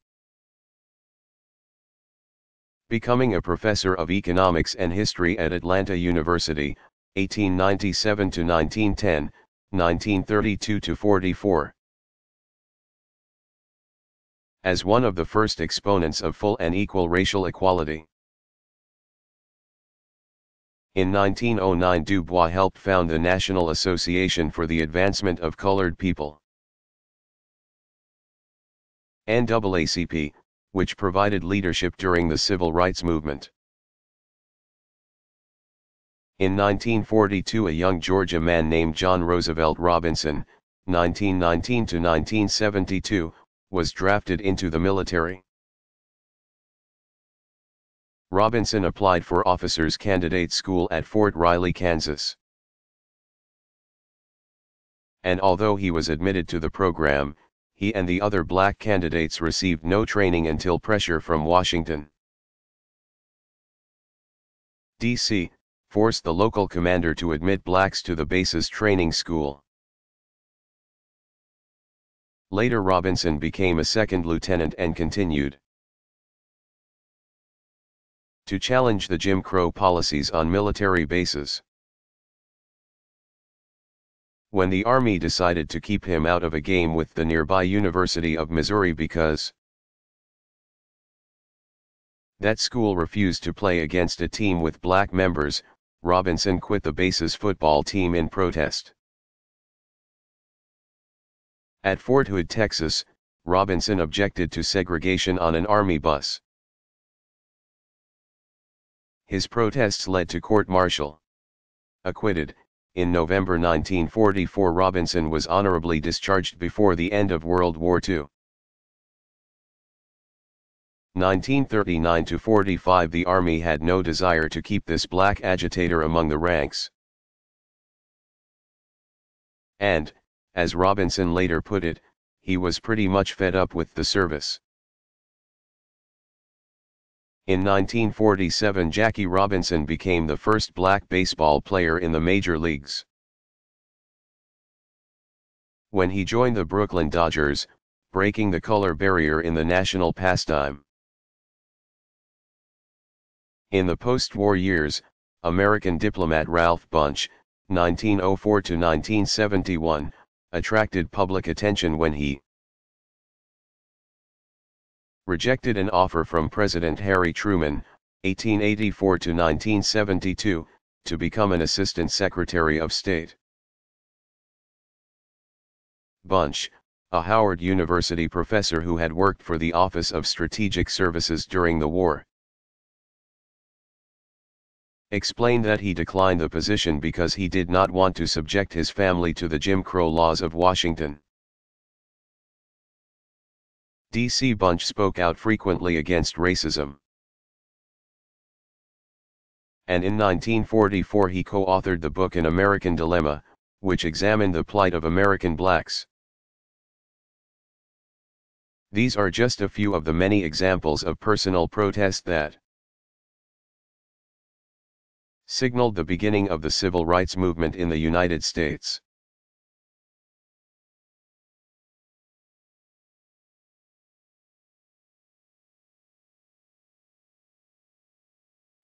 Becoming a professor of economics and history at Atlanta University, 1897 to 1910, 1932 to 44. As one of the first exponents of full and equal racial equality. In 1909 Du Bois helped found the National Association for the Advancement of Colored People. NAACP, which provided leadership during the civil rights movement. In 1942 a young Georgia man named John Roosevelt Robinson, 1919 to 1972, was drafted into the military. Robinson applied for officers candidate school at Fort Riley, Kansas. And although he was admitted to the program, he and the other black candidates received no training until pressure from Washington. D.C., forced the local commander to admit blacks to the base's training school. Later Robinson became a second lieutenant and continued to challenge the Jim Crow policies on military bases. When the Army decided to keep him out of a game with the nearby University of Missouri because that school refused to play against a team with black members, Robinson quit the base's football team in protest. At Fort Hood, Texas, Robinson objected to segregation on an Army bus. His protests led to court-martial. Acquitted, in November 1944 Robinson was honorably discharged before the end of World War II. 1939-45 The Army had no desire to keep this black agitator among the ranks. And, as Robinson later put it, he was pretty much fed up with the service. In 1947 Jackie Robinson became the first black baseball player in the major leagues. When he joined the Brooklyn Dodgers, breaking the color barrier in the national pastime. In the post-war years, American diplomat Ralph Bunche, 1904-1971, attracted public attention when he rejected an offer from President Harry Truman, 1884 to 1972, to become an Assistant Secretary of State. Bunche, a Howard University professor who had worked for the Office of Strategic Services during the war, explained that he declined the position because he did not want to subject his family to the Jim Crow laws of Washington. D.C. Bunche spoke out frequently against racism. And in 1944 he co-authored the book An American Dilemma, which examined the plight of American blacks. These are just a few of the many examples of personal protest that signaled the beginning of the civil rights movement in the United States.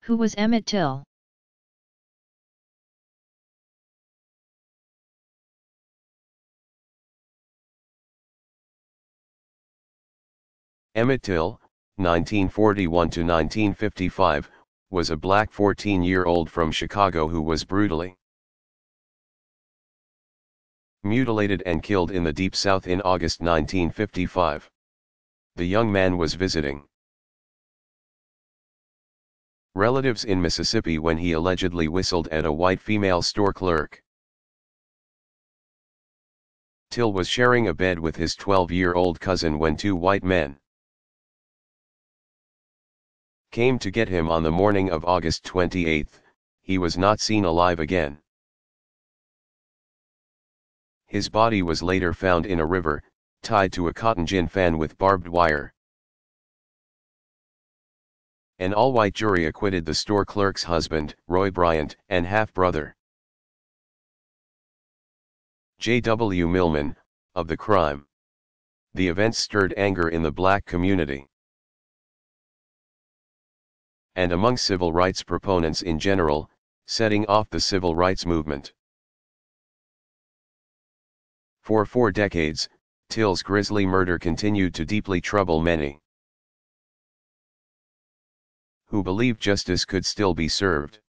Who was Emmett Till? Emmett Till, 1941 to 1955, was a black 14-year-old from Chicago who was brutally mutilated and killed in the Deep South in August 1955. The young man was visiting relatives in Mississippi when he allegedly whistled at a white female store clerk. Till was sharing a bed with his 12-year-old cousin when two white men came to get him on the morning of August 28, he was not seen alive again. His body was later found in a river, tied to a cotton gin fan with barbed wire. An all-white jury acquitted the store clerk's husband, Roy Bryant, and half-brother. J.W. Milam, of the crime. The events stirred anger in the black community and among civil rights proponents in general, setting off the civil rights movement. For four decades, Till's grisly murder continued to deeply trouble many who believed justice could still be served.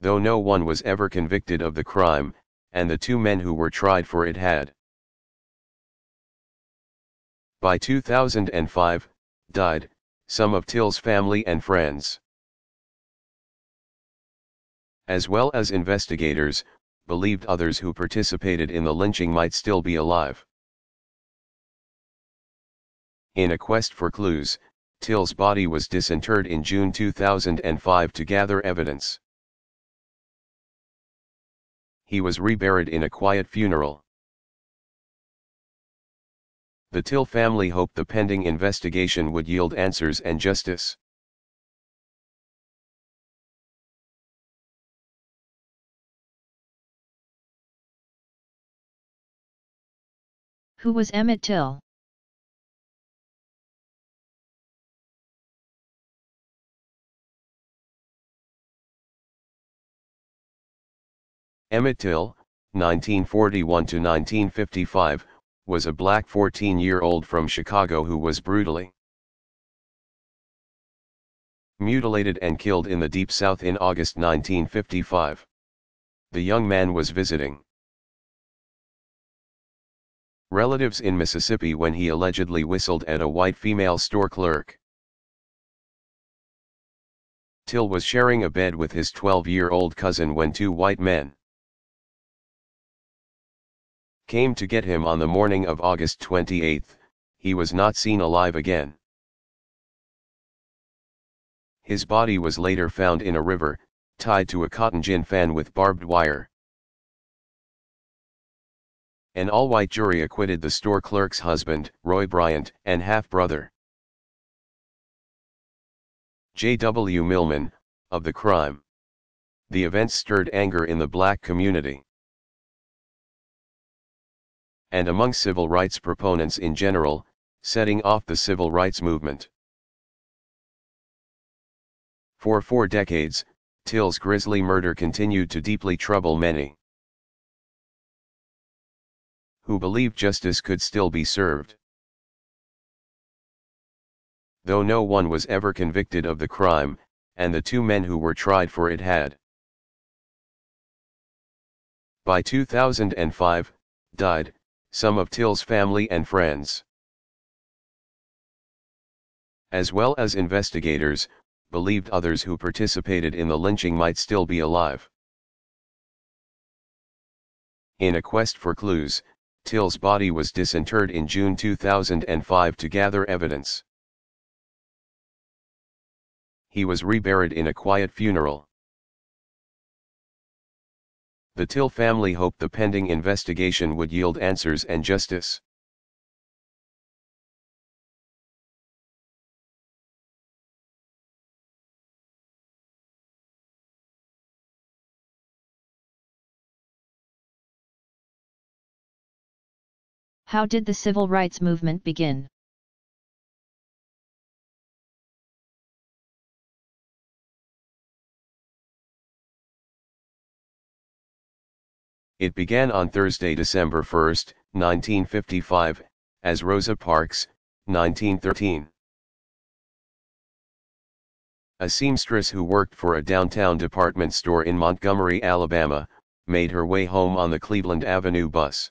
Though no one was ever convicted of the crime, and the two men who were tried for it had. By 2005, died, some of Till's family and friends. As well as investigators, believed others who participated in the lynching might still be alive. In a quest for clues, Till's body was disinterred in June 2005 to gather evidence. He was reburied in a quiet funeral. The Till family hoped the pending investigation would yield answers and justice. Who was Emmett Till? Emmett Till, 1941 to 1955, was a black 14-year-old from Chicago who was brutally mutilated and killed in the Deep South in August 1955. The young man was visiting relatives in Mississippi when he allegedly whistled at a white female store clerk. Till was sharing a bed with his 12-year-old cousin when two white men came to get him on the morning of August 28, he was not seen alive again. His body was later found in a river, tied to a cotton gin fan with barbed wire. An all-white jury acquitted the store clerk's husband, Roy Bryant, and half-brother. J.W. Milam, of the crime. The events stirred anger in the black community. And among civil rights proponents in general, setting off the civil rights movement. For four decades, Till's grisly murder continued to deeply trouble many who believed justice could still be served. Though no one was ever convicted of the crime, and the two men who were tried for it had. By 2005, died, some of Till's family and friends. As well as investigators, believed others who participated in the lynching might still be alive. In a quest for clues, Till's body was disinterred in June 2005 to gather evidence. He was reburied in a quiet funeral. The Till family hoped the pending investigation would yield answers and justice. How did the civil rights movement begin? It began on Thursday, December 1, 1955, as Rosa Parks, 1913. A seamstress who worked for a downtown department store in Montgomery, Alabama, made her way home on the Cleveland Avenue bus.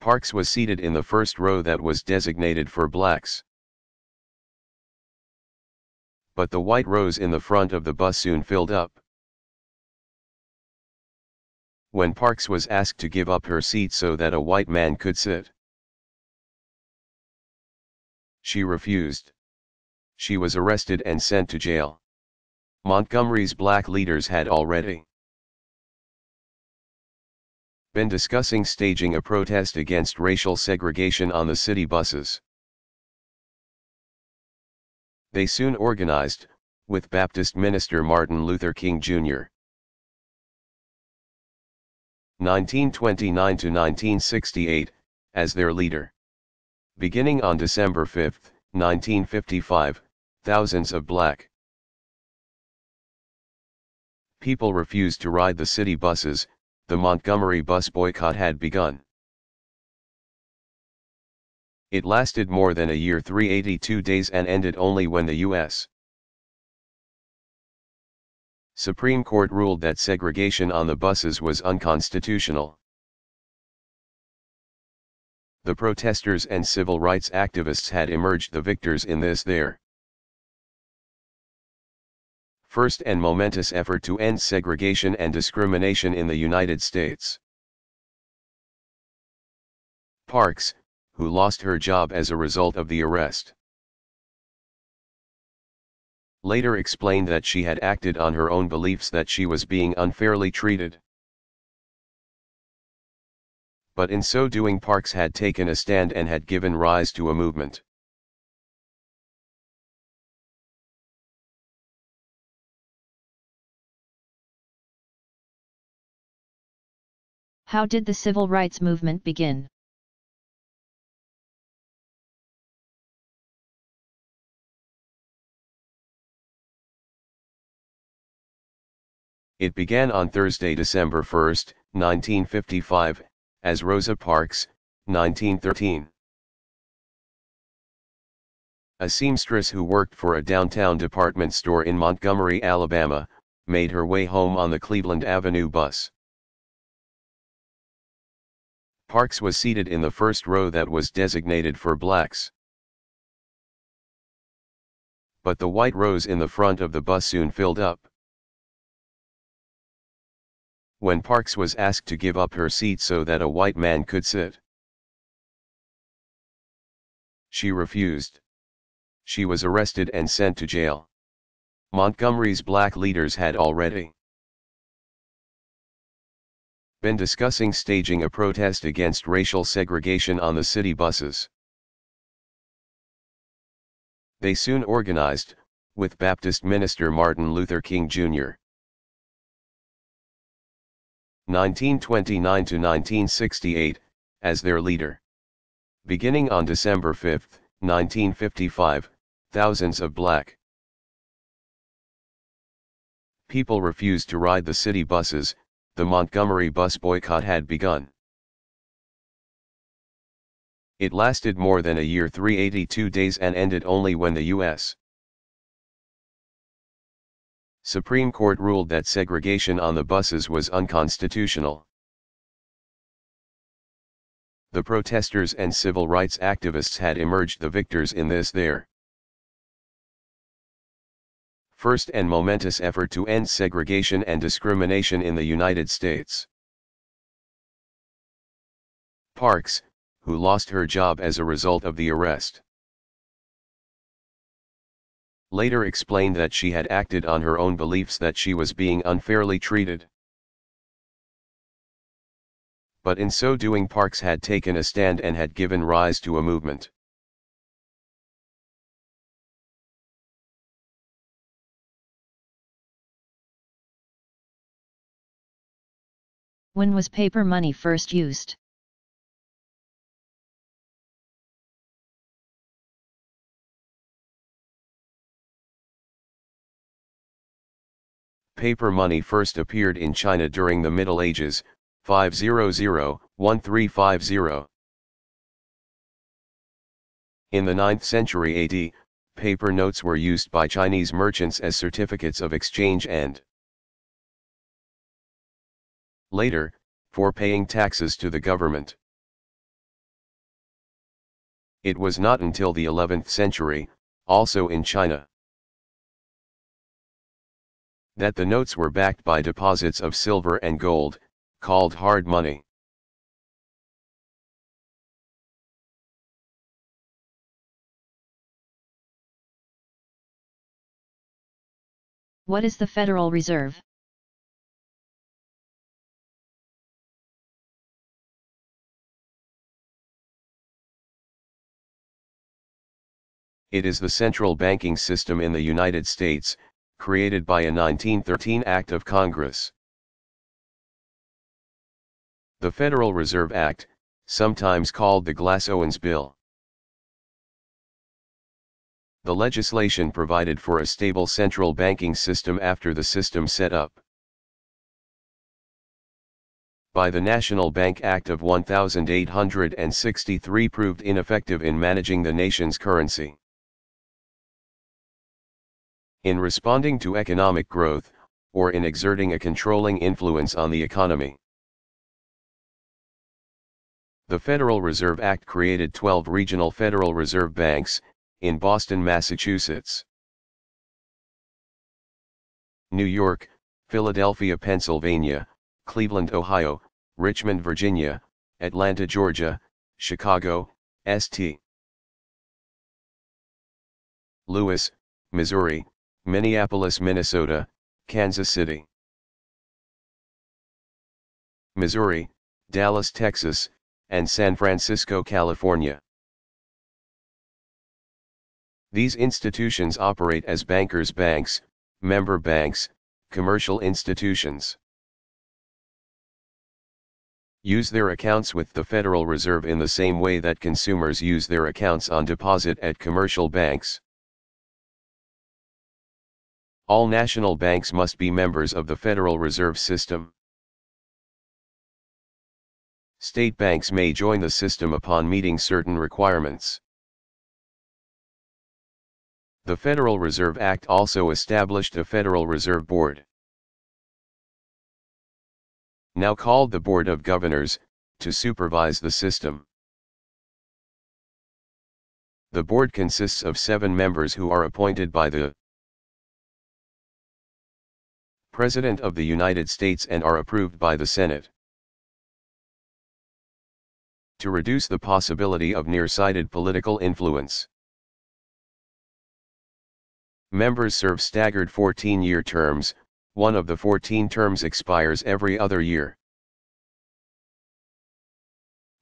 Parks was seated in the first row that was designated for blacks. But the white rows in the front of the bus soon filled up. When Parks was asked to give up her seat so that a white man could sit, she refused. She was arrested and sent to jail. Montgomery's black leaders had already been discussing staging a protest against racial segregation on the city buses. They soon organized, with Baptist minister Martin Luther King Jr. 1929 to 1968, as their leader. Beginning on December 5, 1955, thousands of black people refused to ride the city buses, the Montgomery bus boycott had begun. It lasted more than a year 382 days and ended only when the U.S. Supreme Court ruled that segregation on the buses was unconstitutional. The protesters and civil rights activists had emerged the victors in this there first and momentous effort to end segregation and discrimination in the United States. Parks, who lost her job as a result of the arrest, later explained that she had acted on her own beliefs that she was being unfairly treated. But in so doing Parks had taken a stand and had given rise to a movement. How did the civil rights movement begin? It began on Thursday, December 1, 1955, as Rosa Parks, 1913. A seamstress who worked for a downtown department store in Montgomery, Alabama, made her way home on the Cleveland Avenue bus. Parks was seated in the first row that was designated for blacks. But the white rows in the front of the bus soon filled up. When Parks was asked to give up her seat so that a white man could sit, she refused. She was arrested and sent to jail. Montgomery's black leaders had already been discussing staging a protest against racial segregation on the city buses. They soon organized, with Baptist minister Martin Luther King Jr. 1929 to 1968, as their leader. Beginning on December 5, 1955, thousands of black people refused to ride the city buses, the Montgomery bus boycott had begun. It lasted more than a year 382 days and ended only when the U.S. Supreme Court ruled that segregation on the buses was unconstitutional. The protesters and civil rights activists had emerged the victors in this there first and momentous effort to end segregation and discrimination in the United States. Parks, who lost her job as a result of the arrest. Later explained that she had acted on her own beliefs that she was being unfairly treated. But in so doing Parks had taken a stand and had given rise to a movement. When was paper money first used? Paper money first appeared in China during the Middle Ages, 500-1350. In the 9th century AD, paper notes were used by Chinese merchants as certificates of exchange and later, for paying taxes to the government. It was not until the 11th century, also in China, that the notes were backed by deposits of silver and gold, called hard money. What is the Federal Reserve? It is the central banking system in the United States, created by a 1913 Act of Congress. The Federal Reserve Act, sometimes called the Glass-Owens Bill. The legislation provided for a stable central banking system after the system set up by the National Bank Act of 1863 proved ineffective in managing the nation's currency. In responding to economic growth, or in exerting a controlling influence on the economy. The Federal Reserve Act created 12 regional Federal Reserve banks, in Boston, Massachusetts, New York, Philadelphia, Pennsylvania, Cleveland, Ohio, Richmond, Virginia, Atlanta, Georgia, Chicago, St. Louis, Missouri, Minneapolis, Minnesota, Kansas City, Missouri, Dallas, Texas, and San Francisco, California. These institutions operate as bankers' banks, member banks, commercial institutions. Use their accounts with the Federal Reserve in the same way that consumers use their accounts on deposit at commercial banks. All national banks must be members of the Federal Reserve System. State banks may join the system upon meeting certain requirements. The Federal Reserve Act also established a Federal Reserve Board. Now called the Board of Governors, to supervise the system. The board consists of seven members who are appointed by the President of the United States and are approved by the Senate. To reduce the possibility of nearsighted political influence. Members serve staggered 14-year terms, one of the 14 terms expires every other year.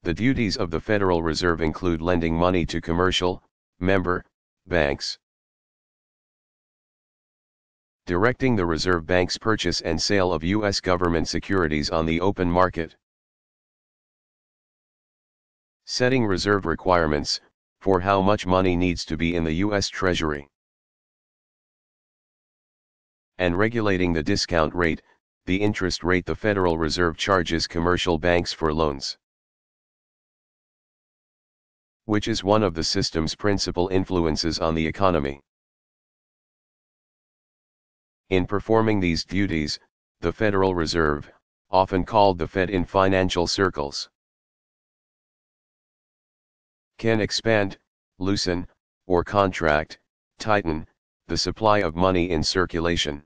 The duties of the Federal Reserve include lending money to commercial, member, banks. Directing the Reserve Bank's purchase and sale of U.S. government securities on the open market. Setting reserve requirements, for how much money needs to be in the U.S. Treasury. And regulating the discount rate, the interest rate the Federal Reserve charges commercial banks for loans. Which is one of the system's principal influences on the economy. In performing these duties, the Federal Reserve, often called the Fed in financial circles, can expand, loosen, or contract, tighten, the supply of money in circulation.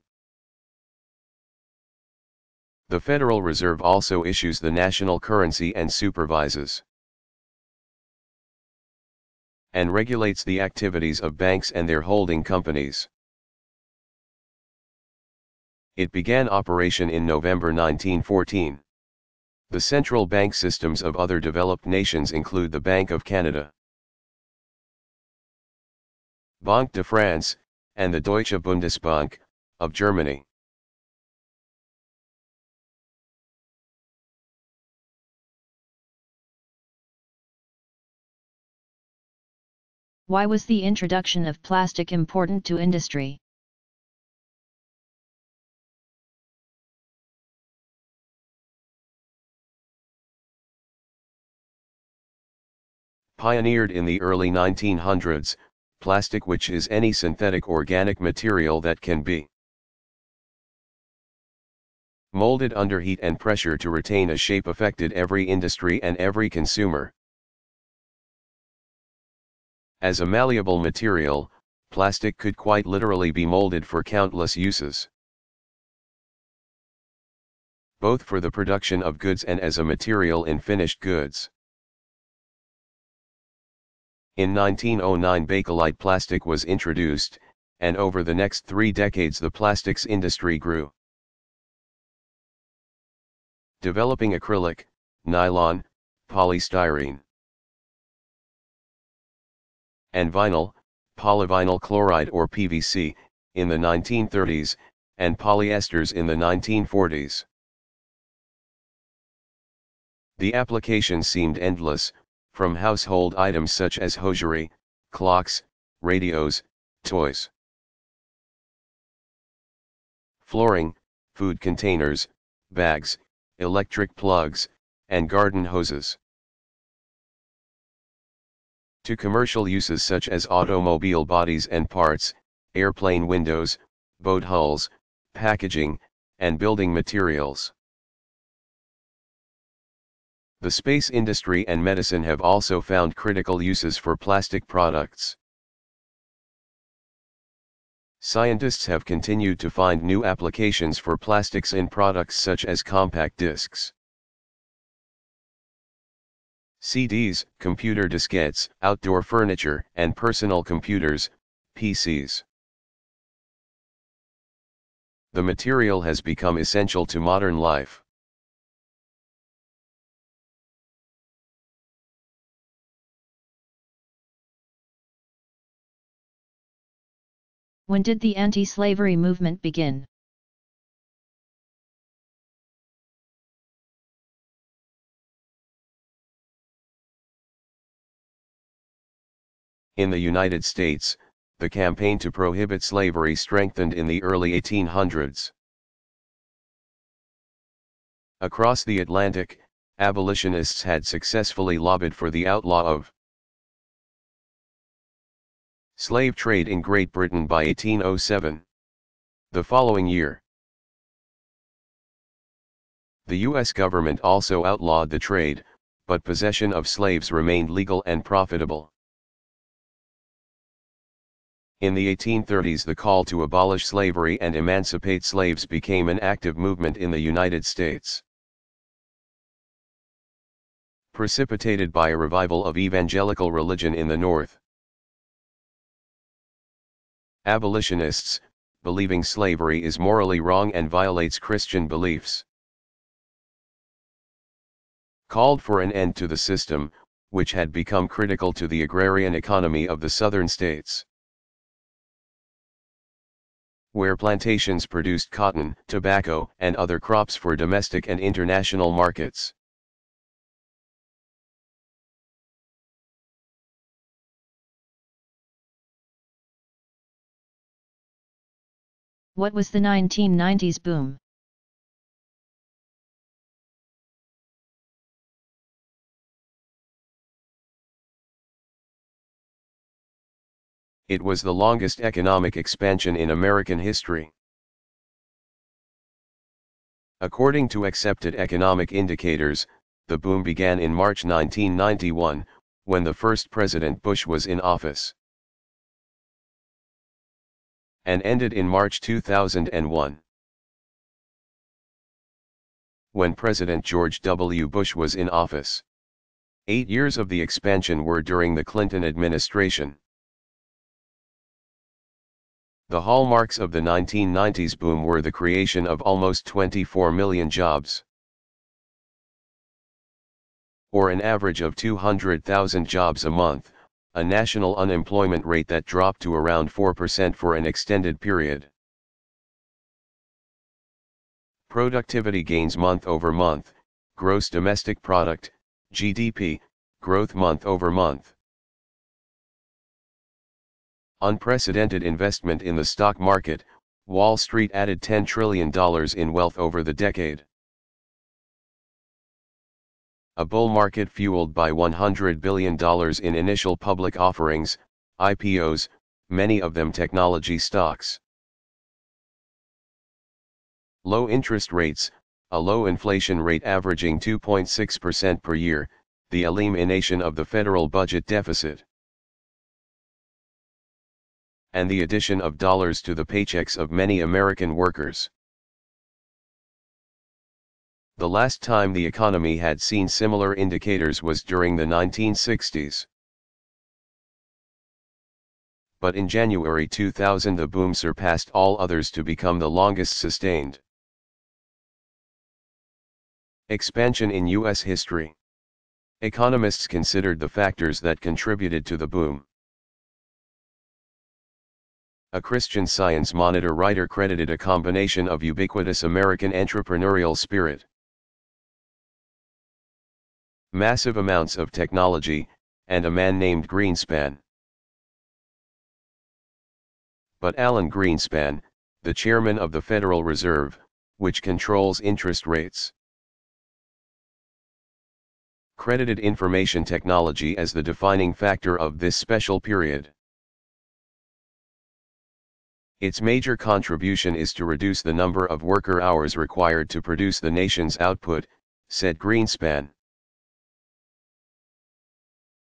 The Federal Reserve also issues the national currency and supervises and regulates the activities of banks and their holding companies. It began operation in November 1914. The central bank systems of other developed nations include the Bank of Canada, Banque de France, and the Deutsche Bundesbank, of Germany. Why was the introduction of plastic important to industry? Pioneered in the early 1900s, plastic which is any synthetic organic material that can be molded under heat and pressure to retain a shape affected every industry and every consumer. As a malleable material, plastic could quite literally be molded for countless uses. Both for the production of goods and as a material in finished goods. In 1909 Bakelite plastic was introduced, and over the next three decades the plastics industry grew. Developing acrylic, nylon, polystyrene, and vinyl, polyvinyl chloride or PVC, in the 1930s, and polyesters in the 1940s. The applications seemed endless, from household items such as hosiery, clocks, radios, toys, flooring, food containers, bags, electric plugs, and garden hoses. To commercial uses such as automobile bodies and parts, airplane windows, boat hulls, packaging, and building materials. The space industry and medicine have also found critical uses for plastic products. Scientists have continued to find new applications for plastics in products such as compact discs. CDs, computer diskettes, outdoor furniture, and personal computers, PCs. The material has become essential to modern life. When did the anti-slavery movement begin? In the United States, the campaign to prohibit slavery strengthened in the early 1800s. Across the Atlantic, abolitionists had successfully lobbied for the outlaw of Slave trade in Great Britain by 1807. The following year, the U.S. government also outlawed the trade, but possession of slaves remained legal and profitable. In the 1830s the call to abolish slavery and emancipate slaves became an active movement in the United States. Precipitated by a revival of evangelical religion in the North. Abolitionists, believing slavery is morally wrong and violates Christian beliefs. Called for an end to the system, which had become critical to the agrarian economy of the southern states. where plantations produced cotton, tobacco, and other crops for domestic and international markets. What was the 1990s boom? It was the longest economic expansion in American history. According to accepted economic indicators, the boom began in March 1991, when the first President Bush was in office, and ended in March 2001. When President George W. Bush was in office. Eight years of the expansion were during the Clinton administration. The hallmarks of the 1990s boom were the creation of almost 24 million jobs, or an average of 200,000 jobs a month, a national unemployment rate that dropped to around 4% for an extended period. Productivity gains month over month, gross domestic product, GDP, growth month over month. Unprecedented investment in the stock market, Wall Street added $10 trillion in wealth over the decade. A bull market fueled by $100 billion in initial public offerings, IPOs, many of them technology stocks. Low interest rates, a low inflation rate averaging 2.6% per year, the elimination of the federal budget deficit and the addition of dollars to the paychecks of many American workers. The last time the economy had seen similar indicators was during the 1960s. But in January 2000 the boom surpassed all others to become the longest sustained expansion in U.S. history. Economists considered the factors that contributed to the boom. A Christian Science Monitor writer credited a combination of ubiquitous American entrepreneurial spirit, massive amounts of technology, and a man named Greenspan. But Alan Greenspan, the chairman of the Federal Reserve, which controls interest rates, credited information technology as the defining factor of this special period. Its major contribution is to reduce the number of worker hours required to produce the nation's output, said Greenspan.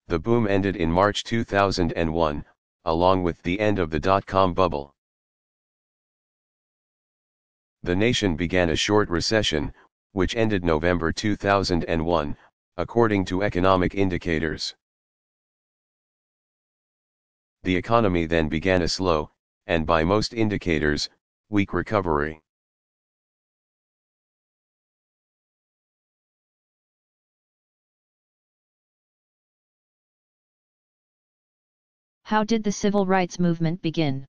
The boom ended in March 2001, along with the end of the dot-com bubble. The nation began a short recession, which ended November 2001, according to economic indicators. The economy then began a slow, and by most indicators, weak recovery. How did the civil rights movement begin?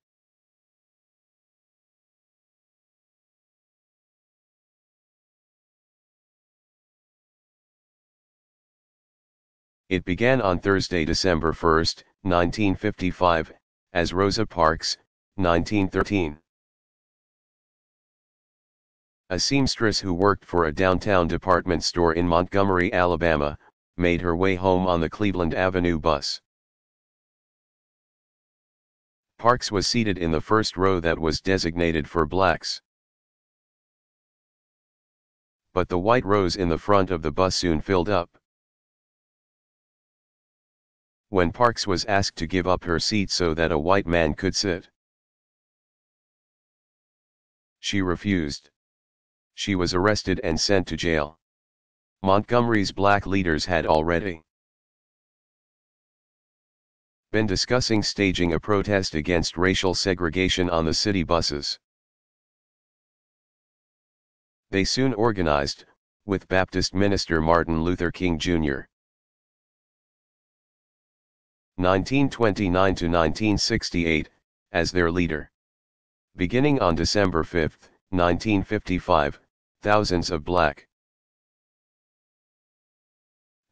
It began on Thursday, December 1, 1955, as Rosa Parks, 1913. A seamstress who worked for a downtown department store in Montgomery, Alabama, made her way home on the Cleveland Avenue bus. Parks was seated in the first row that was designated for blacks. But the white rows in the front of the bus soon filled up. When Parks was asked to give up her seat so that a white man could sit, she refused. She was arrested and sent to jail. Montgomery's black leaders had already been discussing staging a protest against racial segregation on the city buses. They soon organized, with Baptist minister Martin Luther King Jr. 1929 to 1968, as their leader. Beginning on December 5, 1955, thousands of black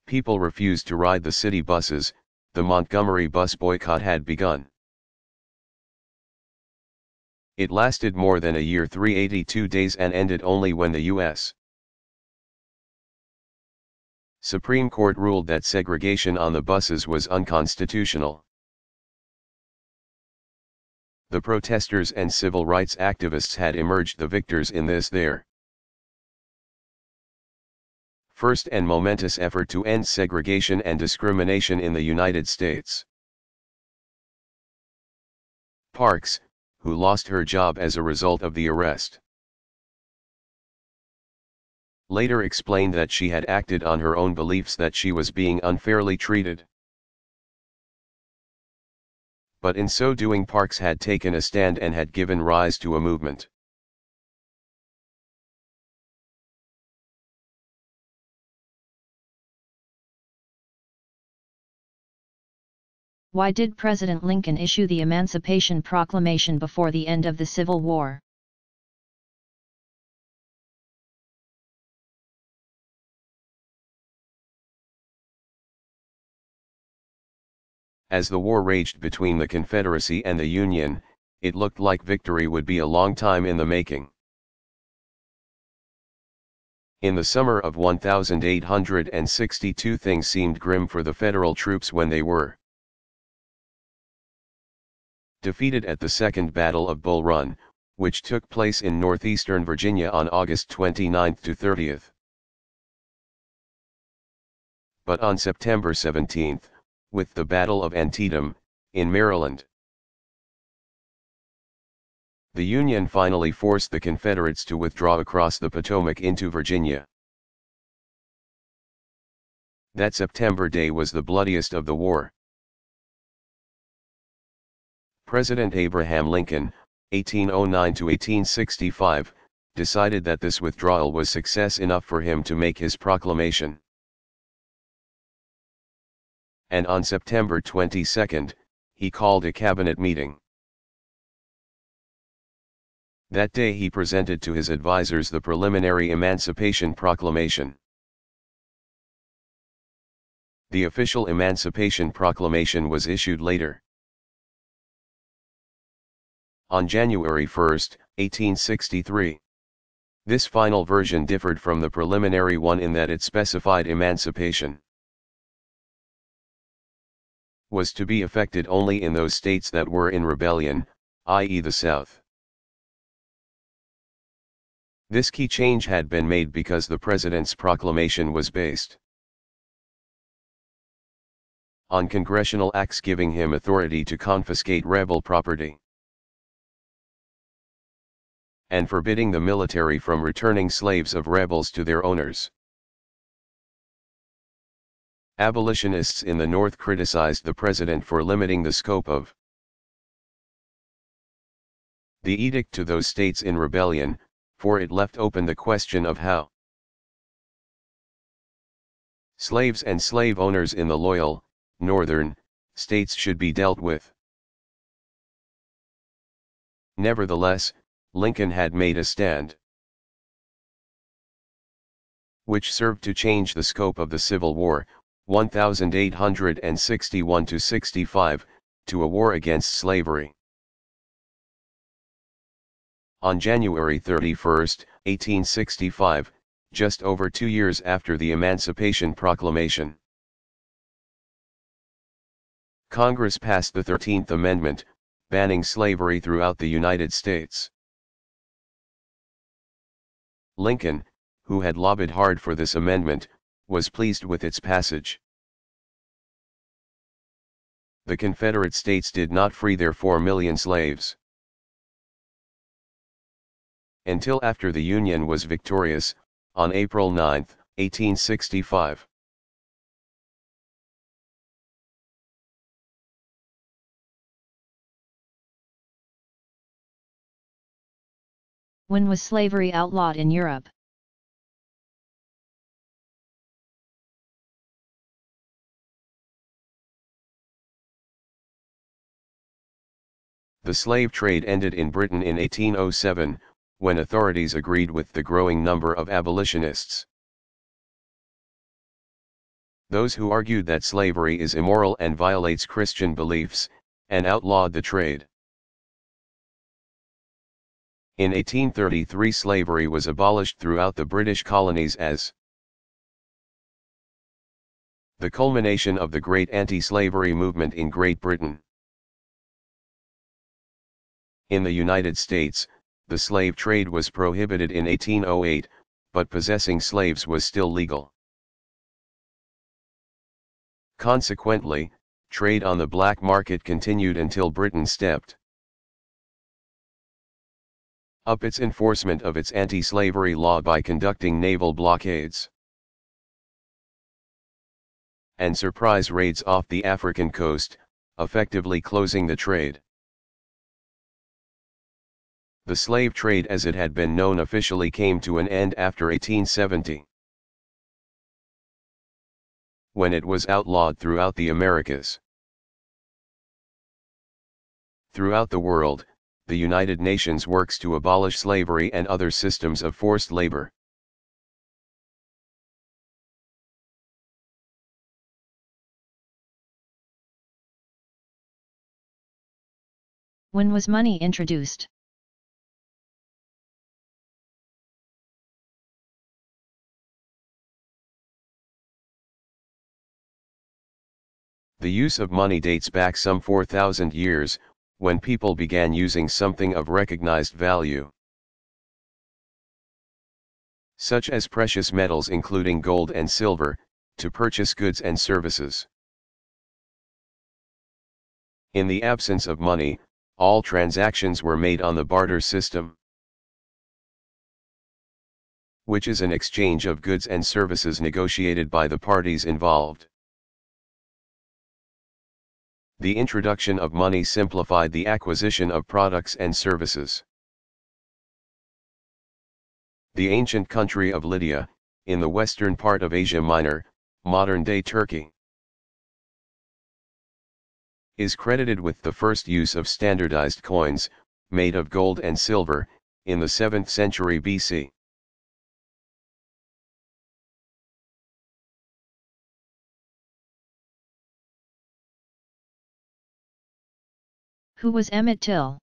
people refused to ride the city buses, the Montgomery bus boycott had begun. It lasted more than a year 382 days and ended only when the U.S. Supreme Court ruled that segregation on the buses was unconstitutional. The protesters and civil rights activists had emerged the victors in this there first and momentous effort to end segregation and discrimination in the United States. Parks, who lost her job as a result of the arrest, later explained that she had acted on her own beliefs that she was being unfairly treated. But in so doing Parks had taken a stand and had given rise to a movement. Why did President Lincoln issue the Emancipation Proclamation before the end of the Civil War? As the war raged between the Confederacy and the Union, it looked like victory would be a long time in the making. In the summer of 1862 things seemed grim for the Federal troops when they were defeated at the Second Battle of Bull Run, which took place in northeastern Virginia on August 29 to 30. But on September 17, with the Battle of Antietam, in Maryland. The Union finally forced the Confederates to withdraw across the Potomac into Virginia. That September day was the bloodiest of the war. President Abraham Lincoln, 1809-1865, decided that this withdrawal was success enough for him to make his proclamation and on September 22, he called a cabinet meeting. That day he presented to his advisers the preliminary Emancipation Proclamation. The official Emancipation Proclamation was issued later. On January 1, 1863. This final version differed from the preliminary one in that it specified emancipation was to be effected only in those states that were in rebellion, i.e. the South. This key change had been made because the President's proclamation was based on congressional acts giving him authority to confiscate rebel property and forbidding the military from returning slaves of rebels to their owners. Abolitionists in the North criticized the president for limiting the scope of the edict to those states in rebellion, for it left open the question of how slaves and slave owners in the loyal, northern, states should be dealt with. Nevertheless, Lincoln had made a stand which served to change the scope of the Civil War, 1861 to 65, to a war against slavery. On January 31, 1865, just over two years after the Emancipation Proclamation, Congress passed the 13th Amendment, banning slavery throughout the United States. Lincoln, who had lobbied hard for this amendment, was pleased with its passage. The Confederate States did not free their 4 million slaves. Until after the Union was victorious, on April 9, 1865. When was slavery outlawed in Europe? The slave trade ended in Britain in 1807, when authorities agreed with the growing number of abolitionists. Those who argued that slavery is immoral and violates Christian beliefs, and outlawed the trade. In 1833 slavery was abolished throughout the British colonies as the culmination of the great anti-slavery movement in Great Britain. In the United States, the slave trade was prohibited in 1808, but possessing slaves was still legal. Consequently, trade on the black market continued until Britain stepped up its enforcement of its anti-slavery law by conducting naval blockades and surprise raids off the African coast, effectively closing the trade. The slave trade as it had been known officially came to an end after 1870. When it was outlawed throughout the Americas. Throughout the world, the United Nations works to abolish slavery and other systems of forced labor. When was money introduced? The use of money dates back some 4,000 years, when people began using something of recognized value. Such as precious metals including gold and silver, to purchase goods and services. In the absence of money, all transactions were made on the barter system. Which is an exchange of goods and services negotiated by the parties involved. The introduction of money simplified the acquisition of products and services. The ancient country of Lydia, in the western part of Asia Minor, modern-day Turkey, is credited with the first use of standardized coins, made of gold and silver, in the 7th century BC. Who was Emmett Till?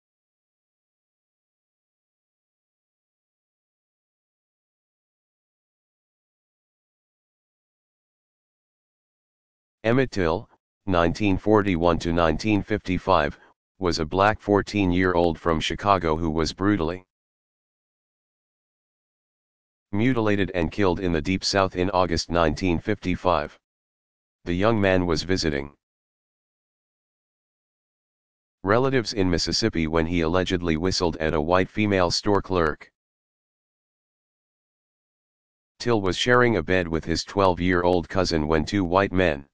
Emmett Till, 1941 to 1955, was a black 14-year-old from Chicago who was brutally mutilated and killed in the Deep South in August 1955. The young man was visiting relatives in Mississippi when he allegedly whistled at a white female store clerk. Till was sharing a bed with his 12-year-old cousin when two white men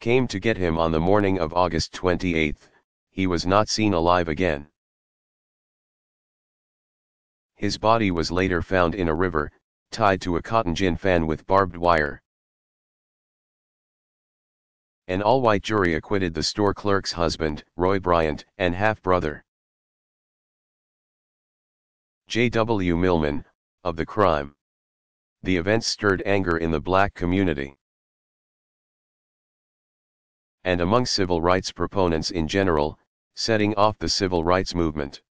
came to get him on the morning of August 28, he was not seen alive again. His body was later found in a river, tied to a cotton gin fan with barbed wire. An all-white jury acquitted the store clerk's husband, Roy Bryant, and half-brother. J.W. Milam, of the crime. The events stirred anger in the black community. And among civil rights proponents in general, setting off the civil rights movement.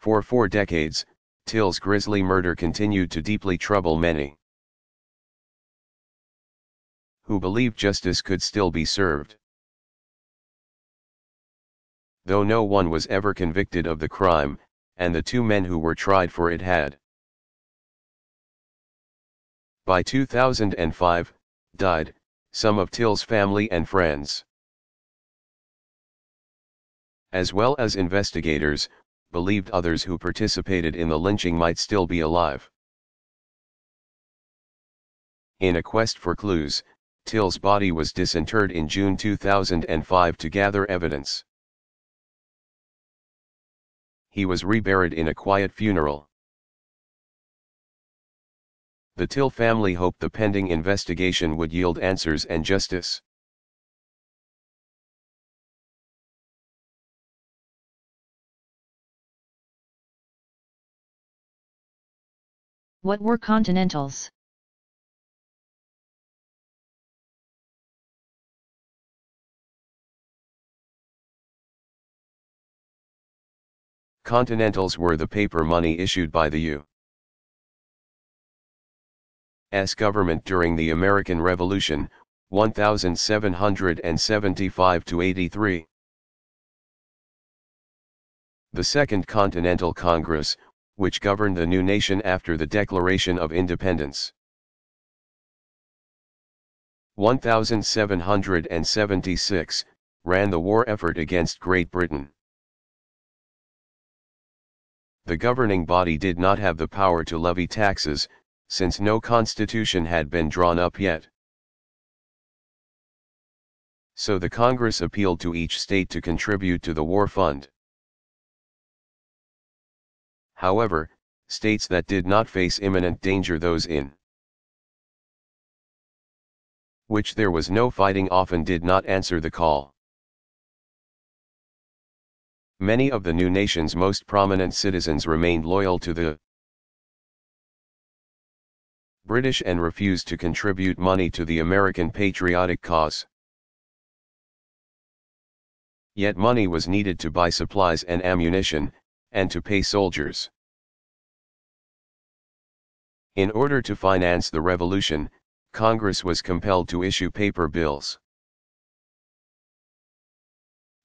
For four decades, Till's grisly murder continued to deeply trouble many who believed justice could still be served. Though no one was ever convicted of the crime, and the two men who were tried for it had. By 2005, died, some of Till's family and friends. As well as investigators, believed others who participated in the lynching might still be alive. In a quest for clues, Till's body was disinterred in June 2005 to gather evidence. He was reburied in a quiet funeral. The Till family hoped the pending investigation would yield answers and justice. What were continentals? Continentals were the paper money issued by the U.S. government during the American Revolution, 1775 to 83. The Second Continental Congress, which governed the new nation after the Declaration of Independence. 1776, ran the war effort against Great Britain the governing body did not have the power to levy taxes, since no constitution had been drawn up yet. So the Congress appealed to each state to contribute to the war fund. However, states that did not face imminent danger those in which there was no fighting often did not answer the call. Many of the new nation's most prominent citizens remained loyal to the British and refused to contribute money to the American patriotic cause. Yet money was needed to buy supplies and ammunition, and to pay soldiers. In order to finance the revolution, Congress was compelled to issue paper bills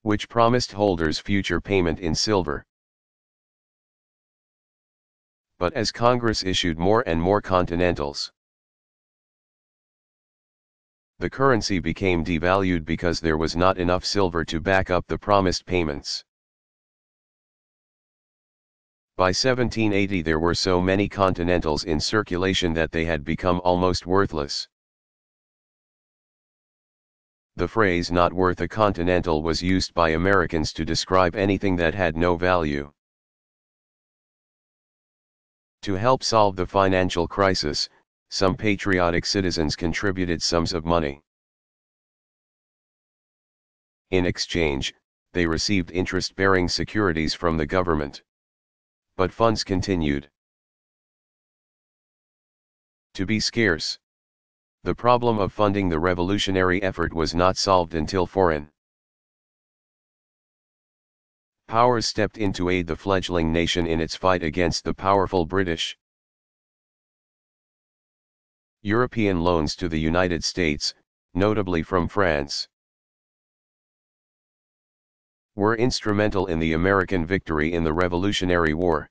which promised holders future payment in silver. But as Congress issued more and more continentals, the currency became devalued because there was not enough silver to back up the promised payments. By 1780 there were so many continentals in circulation that they had become almost worthless. The phrase not worth a continental was used by Americans to describe anything that had no value. To help solve the financial crisis, some patriotic citizens contributed sums of money. In exchange, they received interest-bearing securities from the government. But funds continued to be scarce. The problem of funding the revolutionary effort was not solved until foreign powers stepped in to aid the fledgling nation in its fight against the powerful British. European loans to the United States, notably from France, were instrumental in the American victory in the Revolutionary War.